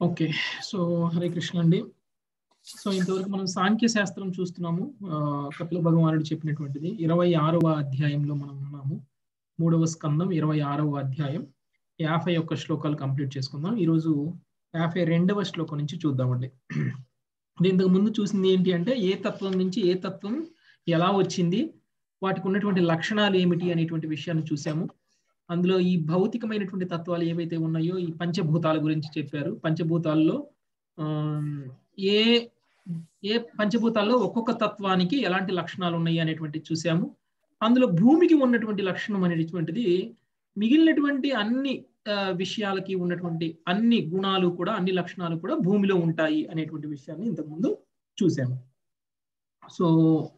Okay. So Hare Krishna అండి. So ఇంతవరకు మనం సాంఖ్య శాస్త్రం చూస్తున్నాము. కపిల భగవానుడు చెప్పినటువంటిది. ఇరవై ఆరవ అధ్యాయంలో మనం ఉన్నాము. మూడవ స్కందం ఇరవై ఆరవ అధ్యాయం. యాభై ఒక్క శ్లోకాలు కంప్లీట్ చేసుకుందాం. ఈరోజు యాభై రెండవ శ్లోకం నుంచి చూద్దామండి. ఇంతకు ముందు చూసింది ఏంటి అంటే ఏ తత్వం నుంచి ఏ తత్వం ఎలా వచ్చింది వాటికి ఉన్నటువంటి లక్షణాలు ఏమిటి అనేటువంటి విషయాన్ని చూసాము. అందులో ఈ భౌతికమైనటువంటి తత్వాలు ఏవైతే ఉన్నాయో ఈ పంచభూతాల గురించి చెప్పారు. పంచభూతాల్లో ఏ ఏ పంచభూతాల్లో ఒక్కొక్క తత్వానికి ఎలాంటి లక్షణాలు ఉన్నాయి అనేటువంటి చూసాము అందులో భూమికి ఉన్నటువంటి లక్షణం అనేటువంటిది మిగిలినటువంటి అన్ని విషయాలకి ఉన్నటువంటి అన్ని గుణాలు కూడా అన్ని లక్షణాలు కూడా భూమిలో ఉంటాయి అనేటువంటి విషయాన్ని ఇంతకుముందు చూసాము సో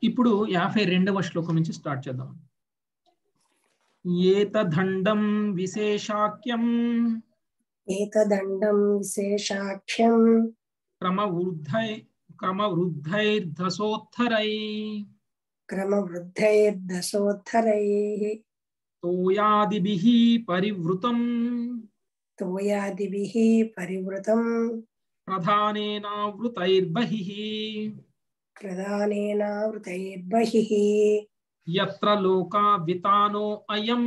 ఇప్పుడు యాభై రెండవ శ్లోకం నుంచి స్టార్ట్ చేద్దాం. एतदण्डं विशेषाख्यम् एतदण्डं विशेषाख्यम् क्रमवृद्धै तोयादिभिः परिवृतम्। तोयादिभिः परिवृतम्। प्रधानेनावृतैर्बहिः। प्रधानेनावृतैर्बहिः। యత్ర లోకా వితానో అయం.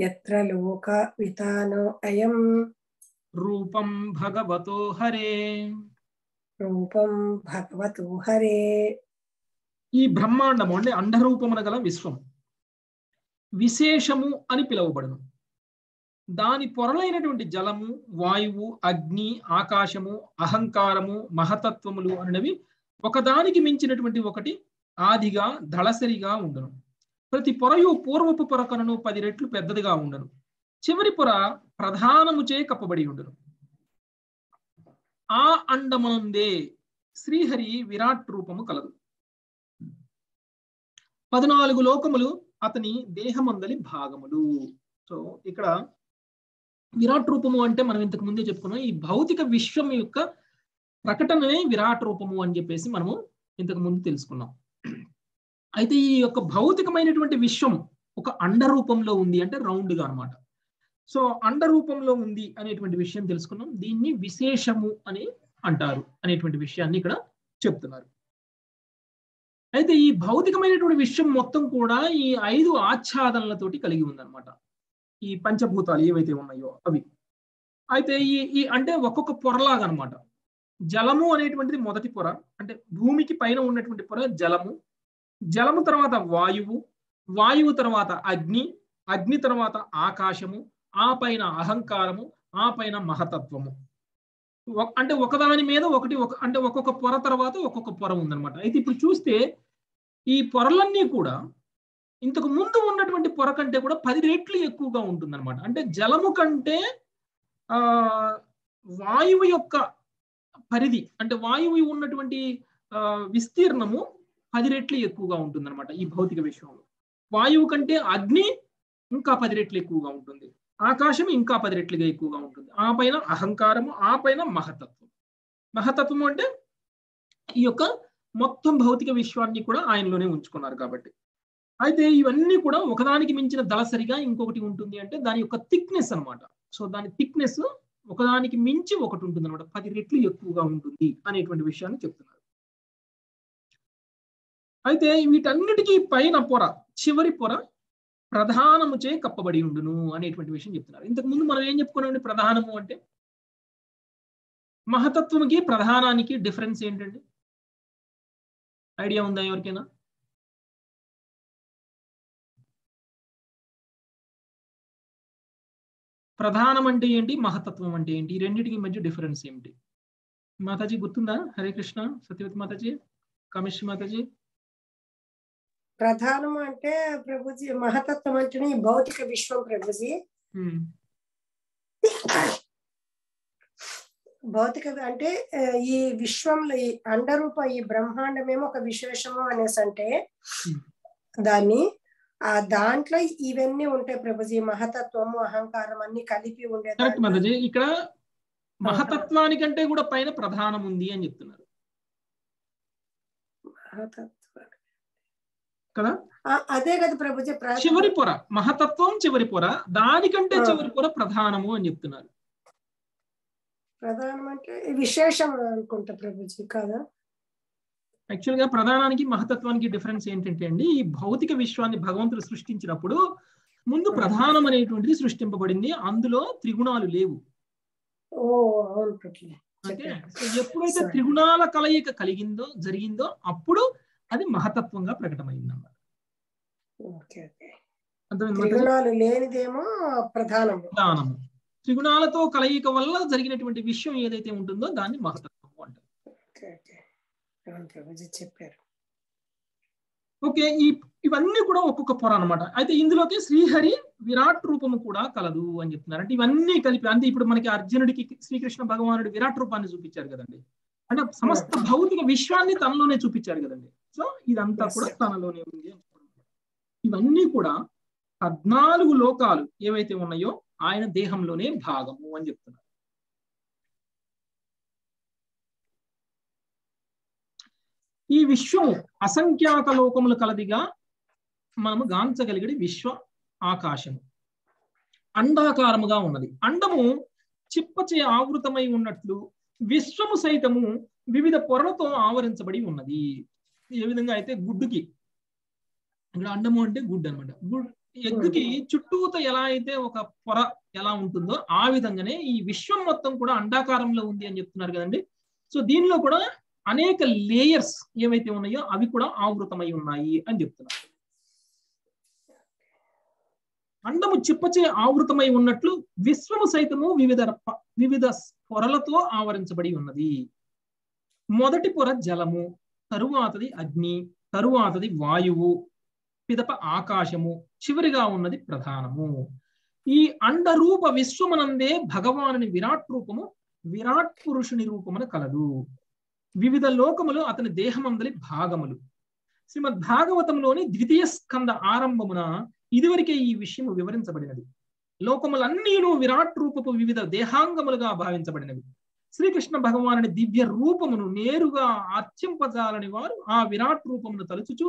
యత్ర లోక వితానో అయం. రూపం భగవతో హరే. రూపం భగవతో హరే. ఈ బ్రహ్మాండము అంటే అండరూపమున గల విశ్వం. విశేషము అని పిలువబడును. దాని పొరలైనటువంటి జలము వాయువు అగ్ని ఆకాశము అహంకారము మహతత్వములు అనేవి ఒకదానికి మించినటువంటి ఒకటి ఆదిగా దళసరిగా ఉండను. ప్రతి పొరయు పూర్వపు పొర కనును పది రెట్లు పెద్దదిగా ఉండను. చివరి పొర ప్రధానముచే కప్పబడి ఉండను. ఆ అండమునందే శ్రీహరి విరాట్ రూపము కలదు. పద్నాలుగు లోకములు అతని దేహమందలి భాగములు. సో ఇక్కడ విరాట్ రూపము అంటే మనం ఇంతకు ముందే చెప్పుకున్నాం. ఈ భౌతిక విశ్వం యొక్క ప్రకటననే విరాట్ రూపము అని చెప్పేసి మనము ఇంతకు ముందు తెలుసుకున్నాం. అయితే ఈ యొక్క భౌతికమైనటువంటి విశ్వం ఒక అండ రూపంలో ఉంది అంటే రౌండ్గా అనమాట సో అండ రూపంలో ఉంది అనేటువంటి విషయం తెలుసుకున్నాం. దీన్ని విశేషము అని అంటారు అనేటువంటి విషయాన్ని ఇక్కడ చెప్తున్నారు. అయితే ఈ భౌతికమైనటువంటి విశ్వం మొత్తం కూడా ఈ ఐదు ఆచ్ఛాదనలతోటి కలిగి ఉందన్నమాట. ఈ పంచభూతాలు ఏవైతే ఉన్నాయో అవి. అయితే ఈ ఈ అంటే ఒక్కొక్క పొరలాగా అనమాట జలము అనేటువంటిది మొదటి పొర. అంటే భూమికి పైన ఉన్నటువంటి పొర జలము జలము తర్వాత వాయువు వాయువు తర్వాత అగ్ని అగ్ని తర్వాత ఆకాశము ఆ పైన అహంకారము ఆ పైన మహతత్వము. అంటే ఒకదాని మీద ఒకటి ఒక అంటే ఒక్కొక్క పొర తర్వాత ఒక్కొక్క పొర ఉందన్నమాట. అయితే ఇప్పుడు చూస్తే ఈ పొరలన్నీ కూడా ఇంతకు ముందు ఉన్నటువంటి పొర కంటే కూడా పది రెట్లు ఎక్కువగా ఉంటుందన్నమాట. అంటే జలము కంటే ఆ వాయువు యొక్క పరిధి అంటే వాయువు ఉన్నటువంటి విస్తీర్ణము పది రెట్లు ఎక్కువగా ఉంటుందన్నమాట ఈ భౌతిక విశ్వంలో. వాయువు కంటే అగ్ని ఇంకా పది రెట్లు ఎక్కువగా ఉంటుంది. ఆకాశం ఇంకా పది రెట్లుగా ఎక్కువగా ఉంటుంది. ఆ పైన అహంకారము ఆ పైన మహతత్వం. మహతత్వము అంటే ఈ యొక్క మొత్తం భౌతిక విశ్వాన్ని కూడా ఆయనలోనే ఉంచుకున్నారు కాబట్టి. అయితే ఇవన్నీ కూడా ఒకదానికి మించిన దళసరిగా ఇంకొకటి ఉంటుంది అంటే దాని యొక్క థిక్నెస్ అన్నమాట. సో దాని థిక్నెస్ ఒకదానికి మించి ఒకటి ఉంటుంది అనమాట పది రెట్లు ఎక్కువగా ఉంటుంది అనేటువంటి విషయాన్ని చెప్తున్నారు. అయితే వీటన్నిటికీ పైన పొర చివరి పొర ప్రధానముచే కప్పబడి ఉండును అనేటువంటి విషయం చెప్తున్నారు. ఇంతకు ముందు మనం ఏం చెప్పుకున్నామండి ప్రధానము అంటే? మహతత్వంకి ప్రధానానికి డిఫరెన్స్ ఏంటండి? ఐడియా ఉందా ఎవరికైనా? ప్రధానం అంటే ఏంటి? మహతత్వం అంటే ఏంటి? ఈ రెండింటికి మధ్య డిఫరెన్స్ ఏమిటి? మాతాజీ గుర్తుందా? హరే కృష్ణ సత్యవతి మాతాజీ కమిష్ మాతాజీ? ప్రధానం అంటే ప్రభుజీ మహతత్వం అంటేనే ఈ భౌతిక విశ్వం ప్రభుజీ. భౌతిక అంటే ఈ విశ్వంలో ఈ అండరూప ఈ బ్రహ్మాండమేమో ఒక విశేషము అనేసి అంటే. దాన్ని ఆ దాంట్లో ఇవన్నీ ఉంటాయి ప్రభుజీ. మహతత్వము అహంకారం అన్ని కలిపి ఉండే ఇక్కడ మహతత్వానికంటే కూడా పైన ప్రధానం ఉంది అని చెప్తున్నారు. మహతత్వం. కదా? అదే కదా ప్రభుజీ ప్ర- చివరి పొర మహతత్వం చివరి పొర దానికంటే. చివరి పొర ప్రధానము అని చెప్తున్నారు. ప్రధానం అంటే విశేషం అనుకుంటా ప్రభుజీ కాదా? యాక్చువల్గా ప్రధానానికి మహతత్వానికి డిఫరెన్స్ ఏంటంటే అండి ఈ భౌతిక విశ్వాన్ని భగవంతుడు సృష్టించినప్పుడు ముందు ప్రధానం అనేటువంటిది సృష్టింపబడింది అందులో త్రిగుణాలు లేవు. ఎప్పుడైతే త్రిగుణాల కలయిక కలిగిందో జరిగిందో అప్పుడు అది మహతత్వంగా ప్రకటమైంది అన్నమాట లేనిదేమో ప్రధానము. ప్రధానము. త్రిగుణాలతో కలయిక వల్ల జరిగినటువంటి విషయం ఏదైతే ఉంటుందో దాన్ని మహతత్వము అంటారు. చెప్పారు. ఓకే ఈ ఇవన్నీ కూడా ఒక్కొక్క పొర అన్నమాట. అయితే ఇందులోకి శ్రీహరి విరాట్ రూపము కూడా కలదు అని చెప్తున్నారు. అంటే ఇవన్నీ కలిపి అంటే ఇప్పుడు మనకి అర్జునుడికి శ్రీకృష్ణ భగవానుడు విరాట్ రూపాన్ని చూపించారు కదండి. అంటే సమస్త భౌతిక విశ్వాన్ని తనలోనే చూపించారు కదండి. సో ఇదంతా కూడా. తనలోనే ఉంది అని. ఇవన్నీ కూడా పద్నాలుగు లోకాలు ఏవైతే ఉన్నాయో ఆయన దేహంలోనే భాగము అని చెప్తున్నారు. ఈ విశ్వము అసంఖ్యాక లోకములు కలదిగా మనము గాంచగలిగడి విశ్వ ఆకాశము. అండాకారముగా ఉన్నది. అండము చిప్పచే ఆవృతమై ఉన్నట్లు విశ్వము సైతము వివిధ పొరలతో ఆవరించబడి ఉన్నది. ఏ విధంగా అయితే గుడ్డుకి. ఇక్కడ అండము అంటే గుడ్ అనమాట గుడ్ ఎగ్గుకి చుట్టూత ఎలా అయితే ఒక పొర ఎలా ఉంటుందో ఆ విధంగానే ఈ విశ్వం మొత్తం కూడా అండాకారంలో ఉంది అని చెప్తున్నారు కదండి. సో దీనిలో కూడా అనేక లేయర్స్ ఏవైతే ఉన్నాయో అవి కూడా ఆవృతమై ఉన్నాయి అని చెప్తున్నారు. అండము చిప్పచే ఆవృతమై ఉన్నట్లు విశ్వము సైతము వివిధ వివిధ పొరలతో ఆవరించబడి ఉన్నది. మొదటి పొర జలము తరువాతది అగ్ని తరువాతది వాయువు పిదప ఆకాశము చివరిగా ఉన్నది ప్రధానము. ఈ అండరూప విశ్వమనందే భగవానుని విరాట్ రూపము విరాట్ పురుషుని రూపమున కలదు. వివిధ లోకములు అతని దేహమందలి భాగములు. శ్రీమద్ భాగవతంలోని ద్వితీయ స్కంద ఆరంభమున ఇదివరకే ఈ విషయము వివరించబడినది. లోకములన్నీను విరాట్ రూపపు వివిధ దేహాంగములుగా భావించబడినవి. శ్రీకృష్ణ భగవానుని దివ్య రూపమును నేరుగా అర్చింపజాలని వారు ఆ విరాట్ రూపమును తలుచుచు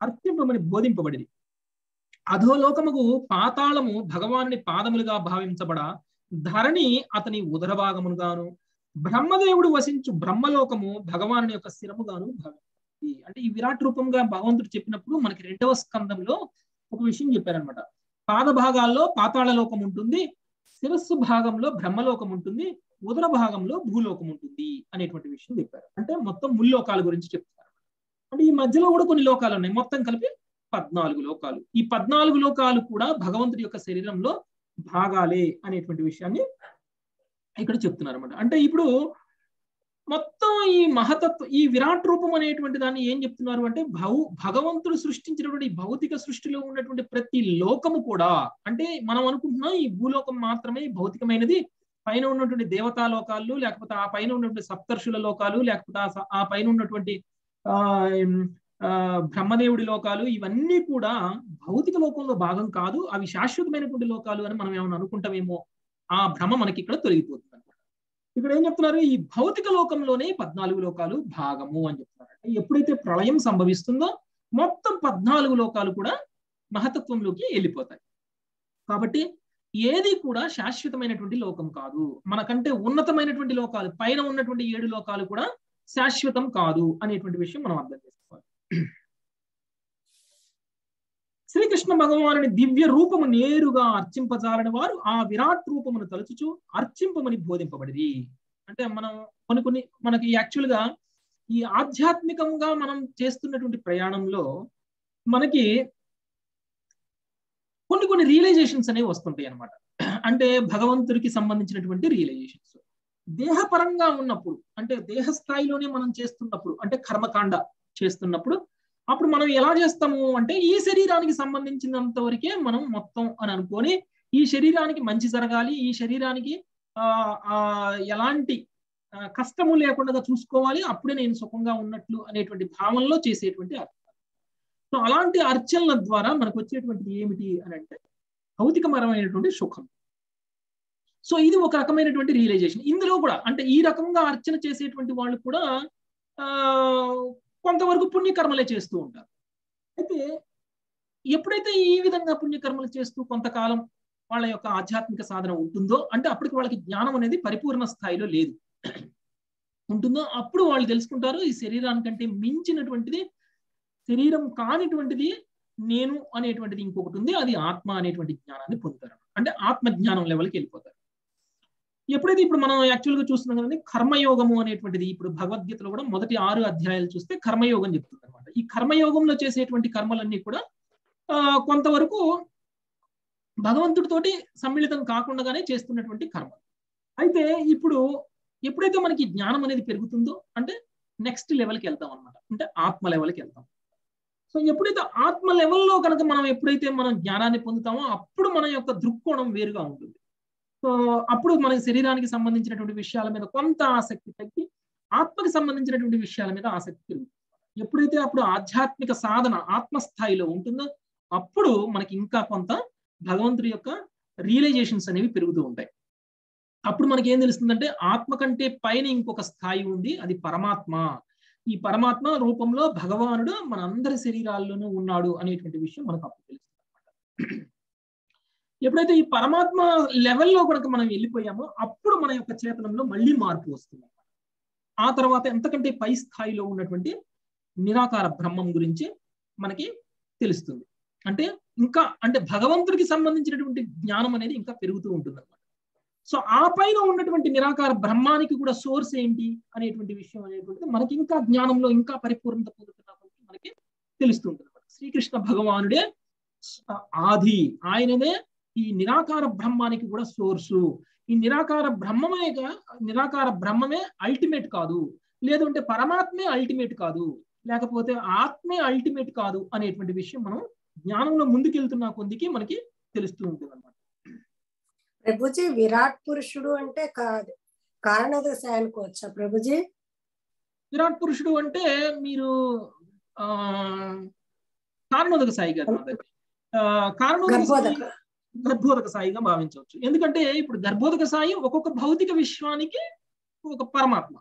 అర్చింపమని బోధింపబడిది అధోలోకముకు పాతాళము భగవానుని పాదములుగా భావించబడ ధరణి అతని ఉదర భాగమునుగాను బ్రహ్మదేవుడు వసించు బ్రహ్మలోకము భగవాను యొక్క శిరముగాను భావించింది అంటే ఈ విరాట్ రూపంగా భగవంతుడు చెప్పినప్పుడు మనకి రెండవ స్కందంలో ఒక విషయం చెప్పారనమాట పాద భాగాల్లో పాతాళలోకం ఉంటుంది శిరస్సు భాగంలో బ్రహ్మలోకం ఉంటుంది ఉదర భాగంలో భూలోకం ఉంటుంది అనేటువంటి విషయం చెప్పారు. అంటే మొత్తం ముల్లోకాల గురించి చెప్తారు అంటే ఈ మధ్యలో కూడా కొన్ని లోకాలు ఉన్నాయి. మొత్తం కలిపి పద్నాలుగు లోకాలు. ఈ పద్నాలుగు లోకాలు కూడా భగవంతుడి యొక్క శరీరంలో భాగాలే అనేటువంటి విషయాన్ని ఇక్కడ చెప్తున్నారు అనమాట అంటే ఇప్పుడు మొత్తం ఈ మహతత్వ ఈ విరాట్ రూపం అనేటువంటి దాన్ని ఏం చెప్తున్నారు అంటే భౌ భగవంతుడు సృష్టించినటువంటి భౌతిక సృష్టిలో ఉన్నటువంటి ప్రతి లోకము కూడా అంటే మనం అనుకుంటున్నాం ఈ భూలోకం మాత్రమే భౌతికమైనది పైన ఉన్నటువంటి దేవతా లోకాలు లేకపోతే ఆ పైన ఉన్నటువంటి సప్తర్షుల లోకాలు లేకపోతే ఆ పైన ఉన్నటువంటి ఆ ఆ, బ్రహ్మదేవుడి లోకాలు ఇవన్నీ కూడా భౌతిక లోకంలో భాగం కాదు అవి శాశ్వతమైనటువంటి లోకాలు అని మనం ఏమైనా అనుకుంటామేమో ఆ భ్రమ మనకి ఇక్కడ తొలగిపోతుంది అనమాట. ఇక్కడ ఏం చెప్తున్నారు? ఈ భౌతిక లోకంలోనే పద్నాలుగు లోకాలు భాగము అని చెప్తున్నారు. అంటే ఎప్పుడైతే ప్రళయం సంభవిస్తుందో మొత్తం పద్నాలుగు లోకాలు కూడా మహతత్వంలోకి వెళ్ళిపోతాయి. కాబట్టి ఏది కూడా శాశ్వతమైనటువంటి లోకం కాదు. మనకంటే ఉన్నతమైనటువంటి లోకాలు పైన ఉన్నటువంటి ఏడు లోకాలు కూడా శాశ్వతం కాదు అనేటువంటి విషయం మనం అర్థం చేసుకోవాలి. శ్రీకృష్ణ భగవానుని దివ్య రూపము నేరుగా అర్చింపజాలని వారు ఆ విరాట్ రూపమును తలుచుచు అర్చింపమని బోధింపబడిది అంటే మనం కొన్ని కొన్ని మనకి యాక్చువల్గా ఈ ఆధ్యాత్మికంగా మనం చేస్తున్నటువంటి ప్రయాణంలో మనకి కొన్ని కొన్ని రియలైజేషన్స్ అనేవి వస్తుంటాయి అనమాట అంటే భగవంతుడికి సంబంధించినటువంటి రియలైజేషన్స్ దేహపరంగా ఉన్నప్పుడు అంటే దేహ స్థాయిలోనే మనం చేస్తున్నప్పుడు అంటే కర్మకాండ చేస్తున్నప్పుడు అప్పుడు మనం ఎలా చేస్తాము అంటే ఈ శరీరానికి సంబంధించినంత వరకే మనం మొత్తం అని అనుకొని ఈ శరీరానికి మంచి జరగాలి ఈ శరీరానికి ఆ ఆ ఎలాంటి కష్టము లేకుండా చూసుకోవాలి అప్పుడే నేను సుఖంగా ఉన్నట్లు అనేటువంటి భావనలో చేసేటువంటి అర్థం. సో అలాంటి అర్చనల ద్వారా మనకు వచ్చేటువంటిది ఏమిటి అని అంటే భౌతికమరమైనటువంటి సుఖం. సో ఇది ఒక రకమైనటువంటి రియలైజేషన్ ఇందులో కూడా అంటే ఈ రకంగా అర్చన చేసేటువంటి వాళ్ళు కూడా ఆ కొంతవరకు పుణ్యకర్మలే చేస్తూ ఉంటారు. అయితే ఎప్పుడైతే ఈ విధంగా పుణ్యకర్మలు చేస్తూ కొంతకాలం వాళ్ళ యొక్క ఆధ్యాత్మిక సాధన ఉంటుందో అంటే అప్పటికి వాళ్ళకి జ్ఞానం అనేది పరిపూర్ణ స్థాయిలో లేదు. ఉంటుందో అప్పుడు వాళ్ళు తెలుసుకుంటారు ఈ శరీరానికంటే మించినటువంటిది శరీరం కానిటువంటిది నేను అనేటువంటిది ఇంకొకటి ఉంది అది ఆత్మ అనేటువంటి జ్ఞానాన్ని పొందుతారు. అంటే ఆత్మ జ్ఞానం లెవెల్కి వెళ్ళిపోతారు. ఎప్పుడైతే ఇప్పుడు మనం యాక్చువల్గా చూస్తున్నాం కదండి కర్మయోగము అనేటువంటిది ఇప్పుడు భగవద్గీతలో కూడా మొదటి ఆరు అధ్యాయాలు చూస్తే కర్మయోగం చెప్తుంది అనమాట ఈ కర్మయోగంలో చేసేటువంటి కర్మలన్నీ కూడా కొంతవరకు భగవంతుడితోటి సమ్మిళితం కాకుండానే చేస్తున్నటువంటి కర్మ. అయితే ఇప్పుడు ఎప్పుడైతే మనకి జ్ఞానం అనేది పెరుగుతుందో అంటే నెక్స్ట్ లెవెల్కి వెళ్తాం అనమాట అంటే ఆత్మ లెవెల్కి వెళ్తాం. సో ఎప్పుడైతే ఆత్మ లెవెల్లో కనుక మనం ఎప్పుడైతే మనం జ్ఞానాన్ని పొందుతామో అప్పుడు మన యొక్క దృక్కోణం వేరుగా ఉంటుంది. సో అప్పుడు మన శరీరానికి సంబంధించినటువంటి విషయాల మీద కొంత ఆసక్తి తగ్గి ఆత్మకి సంబంధించినటువంటి విషయాల మీద ఆసక్తి పెరుగుతుంది. ఎప్పుడైతే అప్పుడు ఆధ్యాత్మిక సాధన ఆత్మస్థాయిలో ఉంటుందో అప్పుడు మనకి ఇంకా కొంత భగవంతుడి యొక్క రియలైజేషన్స్ అనేవి పెరుగుతూ ఉంటాయి. అప్పుడు మనకి ఏం తెలుస్తుందంటే ఆత్మ కంటే పైన ఇంకొక స్థాయి ఉంది అది పరమాత్మ. ఈ పరమాత్మ రూపంలో భగవానుడు మన అందరి శరీరాల్లోనూ ఉన్నాడు అనేటువంటి విషయం మనకు అప్పుడు తెలుస్తుంది. అనమాట ఎప్పుడైతే ఈ పరమాత్మ లెవెల్లో కనుక మనం వెళ్ళిపోయామో అప్పుడు మన యొక్క చేతనంలో మళ్ళీ మార్పు వస్తుంది. ఆ తర్వాత ఎంతకంటే పై స్థాయిలో ఉన్నటువంటి నిరాకార బ్రహ్మం గురించి మనకి తెలుస్తుంది. అంటే ఇంకా అంటే భగవంతుడికి సంబంధించినటువంటి జ్ఞానం అనేది ఇంకా పెరుగుతూ ఉంటుంది అనమాట సో ఆ పైన ఉన్నటువంటి నిరాకార బ్రహ్మానికి కూడా సోర్స్ ఏంటి అనేటువంటి విషయం అనేటువంటిది మనకి ఇంకా జ్ఞానంలో ఇంకా పరిపూర్ణత పొందుతున్న మనకి తెలుస్తుంటుంది అనమాట శ్రీకృష్ణ భగవానుడే ఆది. ఆయననే ఈ నిరాకార బ్రహ్మానికి కూడా సోర్సు. ఈ నిరాకార బ్రహ్మమే నిరాకార బ్రహ్మమే అల్టిమేట్ కాదు. లేదంటే పరమాత్మే అల్టిమేట్ కాదు. లేకపోతే ఆత్మే అల్టిమేట్ కాదు అనేటువంటి విషయం మనం జ్ఞానంలో ముందుకెళ్తున్న కొద్దికి మనకి తెలుస్తూ ఉంటుంది అనమాట ప్రభుజీ విరాట్ పురుషుడు అంటే కాదు. కారణదశ అనుకోవచ్చా ప్రభుజీ? విరాట్ పురుషుడు అంటే మీరు ఆ కారణోదక సాయి గారు కారణోదక గర్భోదక. సాయిగా భావించవచ్చు. ఎందుకంటే ఇప్పుడు గర్భోదక సాయి ఒక్కొక్క భౌతిక విశ్వానికి ఒక పరమాత్మ.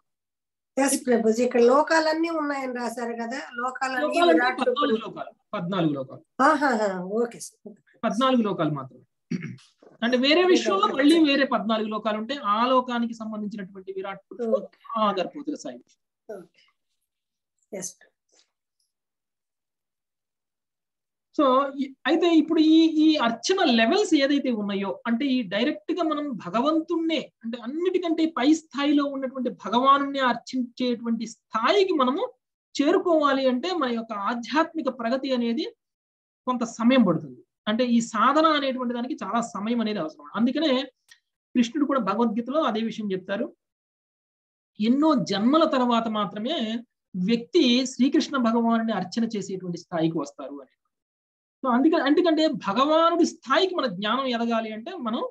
ప్రభుజీ. ఇక్కడ లోకాలన్నీ ఉన్నాయని రాశారు కదా. లోకాలన్నీ పద్నాలుగు లోకాలు. పద్నాలుగు లోకాలు. ఓకే పద్నాలుగు లోకాలు మాత్రమే. అంటే వేరే విషయంలో మళ్ళీ వేరే పద్నాలుగు లోకాలు ఉంటాయి ఆ లోకానికి సంబంధించినటువంటి విరాట్ పురుషుడు సాయి. సో అయితే ఇప్పుడు ఈ ఈ అర్చన లెవెల్స్ ఏదైతే ఉన్నాయో అంటే ఈ డైరెక్ట్గా మనం భగవంతుణ్ణే అంటే అన్నిటికంటే పై స్థాయిలో ఉన్నటువంటి భగవాను అర్చించేటువంటి స్థాయికి మనము చేరుకోవాలి అంటే మన యొక్క ఆధ్యాత్మిక ప్రగతి అనేది కొంత సమయం పడుతుంది. అంటే ఈ సాధన అనేటువంటి దానికి చాలా సమయం అనేది అవసరం. అందుకనే కృష్ణుడు కూడా భగవద్గీతలో అదే విషయం చెప్తారు. ఎన్నో జన్మల తర్వాత మాత్రమే వ్యక్తి శ్రీకృష్ణ భగవానుని అర్చన చేసేటువంటి స్థాయికి వస్తారు అని. సో అందుకని ఎందుకంటే భగవానుడి స్థాయికి మన జ్ఞానం ఎదగాలి అంటే మనం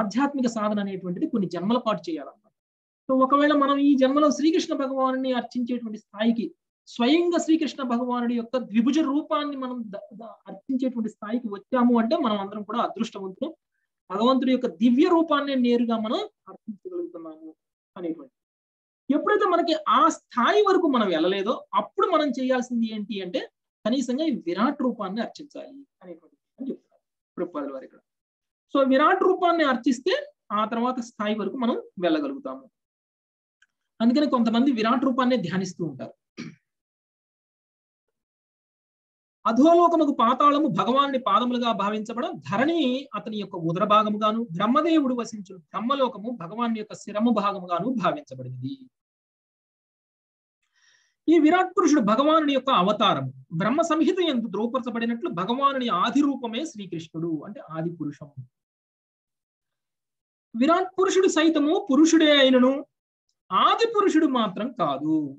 ఆధ్యాత్మిక సాధన అనేటువంటిది కొన్ని జన్మల పాటు చేయాలన్నమాట. సో ఒకవేళ మనం ఈ జన్మలో శ్రీకృష్ణ భగవాను అర్చించేటువంటి స్థాయికి స్వయంగా శ్రీకృష్ణ భగవానుడి యొక్క ద్విభుజ రూపాన్ని మనం అర్థించేటువంటి స్థాయికి వచ్చాము అంటే మనం అందరం కూడా అదృష్టవంతులు. భగవంతుడి యొక్క దివ్య రూపాన్ని నేరుగా మనం అర్పించగలుగుతున్నాము అనేటువంటి ఎప్పుడైతే మనకి ఆ స్థాయి వరకు మనం వెళ్ళలేదో అప్పుడు మనం చేయాల్సింది ఏంటి అంటే కనీసంగా ఈ విరాట్ రూపాన్ని అర్చించాలి అనేటువంటి అని చెప్తున్నారు ప్రభుపాదుల వారు ఇక్కడ. సో విరాట్ రూపాన్ని అర్చిస్తే ఆ తర్వాత స్థాయి వరకు మనం వెళ్ళగలుగుతాము. అందుకని కొంతమంది విరాట్ రూపాన్ని ధ్యానిస్తూ ఉంటారు. అధోలోకముకు పాతాళము భగవానుని పాదములుగా భావించబడం ధరణి అతని యొక్క ఉదర భాగముగాను బ్రహ్మదేవుడు వసించు బ్రహ్మలోకము భగవాన్ యొక్క శిరము భాగముగాను భావించబడింది ఈ విరాట్ పురుషుడు భగవానుని యొక్క అవతారం బ్రహ్మ సంహిత ఎందు ద్రోపరచబడినట్లు భగవానుని ఆది రూపమే శ్రీకృష్ణుడు అంటే ఆది పురుషము. విరాట్ పురుషుడు సైతము పురుషుడే అయినను ఆది పురుషుడు మాత్రం కాదు.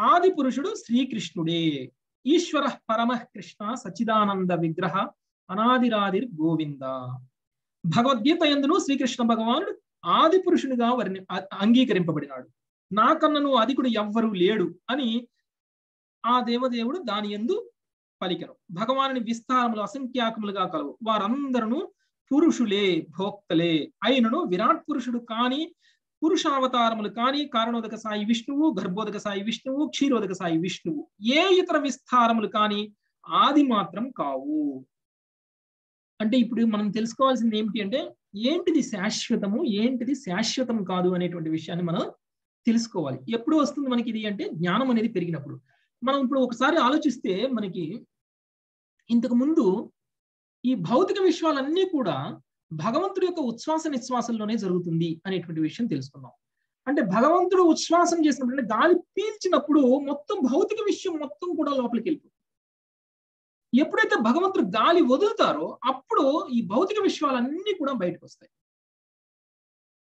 ఆది పురుషుడు శ్రీకృష్ణుడే. ఈశ్వర పరమ కృష్ణ సచిదానంద విగ్రహ అనాదిరాదిర్ గోవింద. భగవద్గీత ఎందును శ్రీకృష్ణ భగవానుడు ఆది పురుషునిగా వారిని అంగీకరింపబడినాడు. నాకన్నను అధికుడు ఎవ్వరూ లేడు అని ఆ దేవదేవుడు దాని ఎందు పలికరు భగవానుని విస్తారములు అసంఖ్యాకములుగా కలవు. వారందరూ పురుషులే భోక్తలే. అయినను విరాట్ పురుషుడు కాని పురుషావతారములు కానీ కారణోదక సాయి విష్ణువు గర్భోదక సాయి విష్ణువు క్షీరోదక సాయి విష్ణువు. ఏ ఇతర విస్తారములు కానీ ఆది మాత్రం కావు. అంటే ఇప్పుడు మనం తెలుసుకోవాల్సింది ఏమిటి అంటే ఏంటిది శాశ్వతము ఏంటిది శాశ్వతం కాదు అనేటువంటి విషయాన్ని మనం తెలుసుకోవాలి. ఎప్పుడు వస్తుంది మనకి ఇది అంటే జ్ఞానం అనేది పెరిగినప్పుడు. మనం ఇప్పుడు ఒకసారి ఆలోచిస్తే మనకి ఇంతకు ముందు ఈ భౌతిక విశ్వాలన్నీ కూడా భగవంతుడి యొక్క ఉచ్ఛ్వాస నిశ్వాసంలోనే జరుగుతుంది అనేటువంటి విషయం తెలుసుకున్నాం అంటే భగవంతుడు ఉచ్ఛ్వాసం చేసినప్పుడు అంటే గాలి పీల్చినప్పుడు మొత్తం భౌతిక విషయం మొత్తం కూడా లోపలికి వెళ్ళిపోతుంది. ఎప్పుడైతే భగవంతుడు గాలి వదులుతారో అప్పుడు ఈ భౌతిక విషయాలన్నీ కూడా బయటకు వస్తాయి.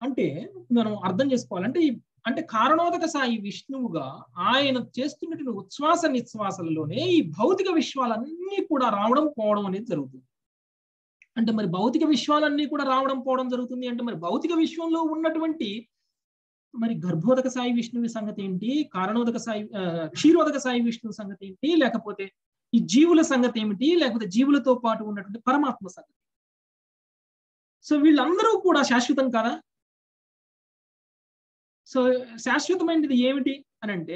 అంటే మనం అర్థం చేసుకోవాలంటే ఈ అంటే కారణోదక సాయి విష్ణువుగా ఆయన చేస్తున్నటువంటి ఉచ్ఛ్వాస నిశ్వాసలలోనే ఈ భౌతిక విశ్వాలన్నీ కూడా రావడం పోవడం అనేది జరుగుతుంది. అంటే మరి భౌతిక విశ్వాలన్నీ కూడా రావడం పోవడం జరుగుతుంది అంటే మరి భౌతిక విశ్వంలో ఉన్నటువంటి మరి గర్భోదక సాయి విష్ణువి సంగతి ఏంటి? కారణోదక సాయి క్షీరోదక సాయి విష్ణువు సంగతి ఏంటి? లేకపోతే ఈ జీవుల సంగతి ఏమిటి? లేకపోతే జీవులతో పాటు ఉన్నటువంటి పరమాత్మ సంగతి సో వీళ్ళందరూ కూడా శాశ్వతం కాదా? సో శాశ్వతమైనది ఏమిటి అని అంటే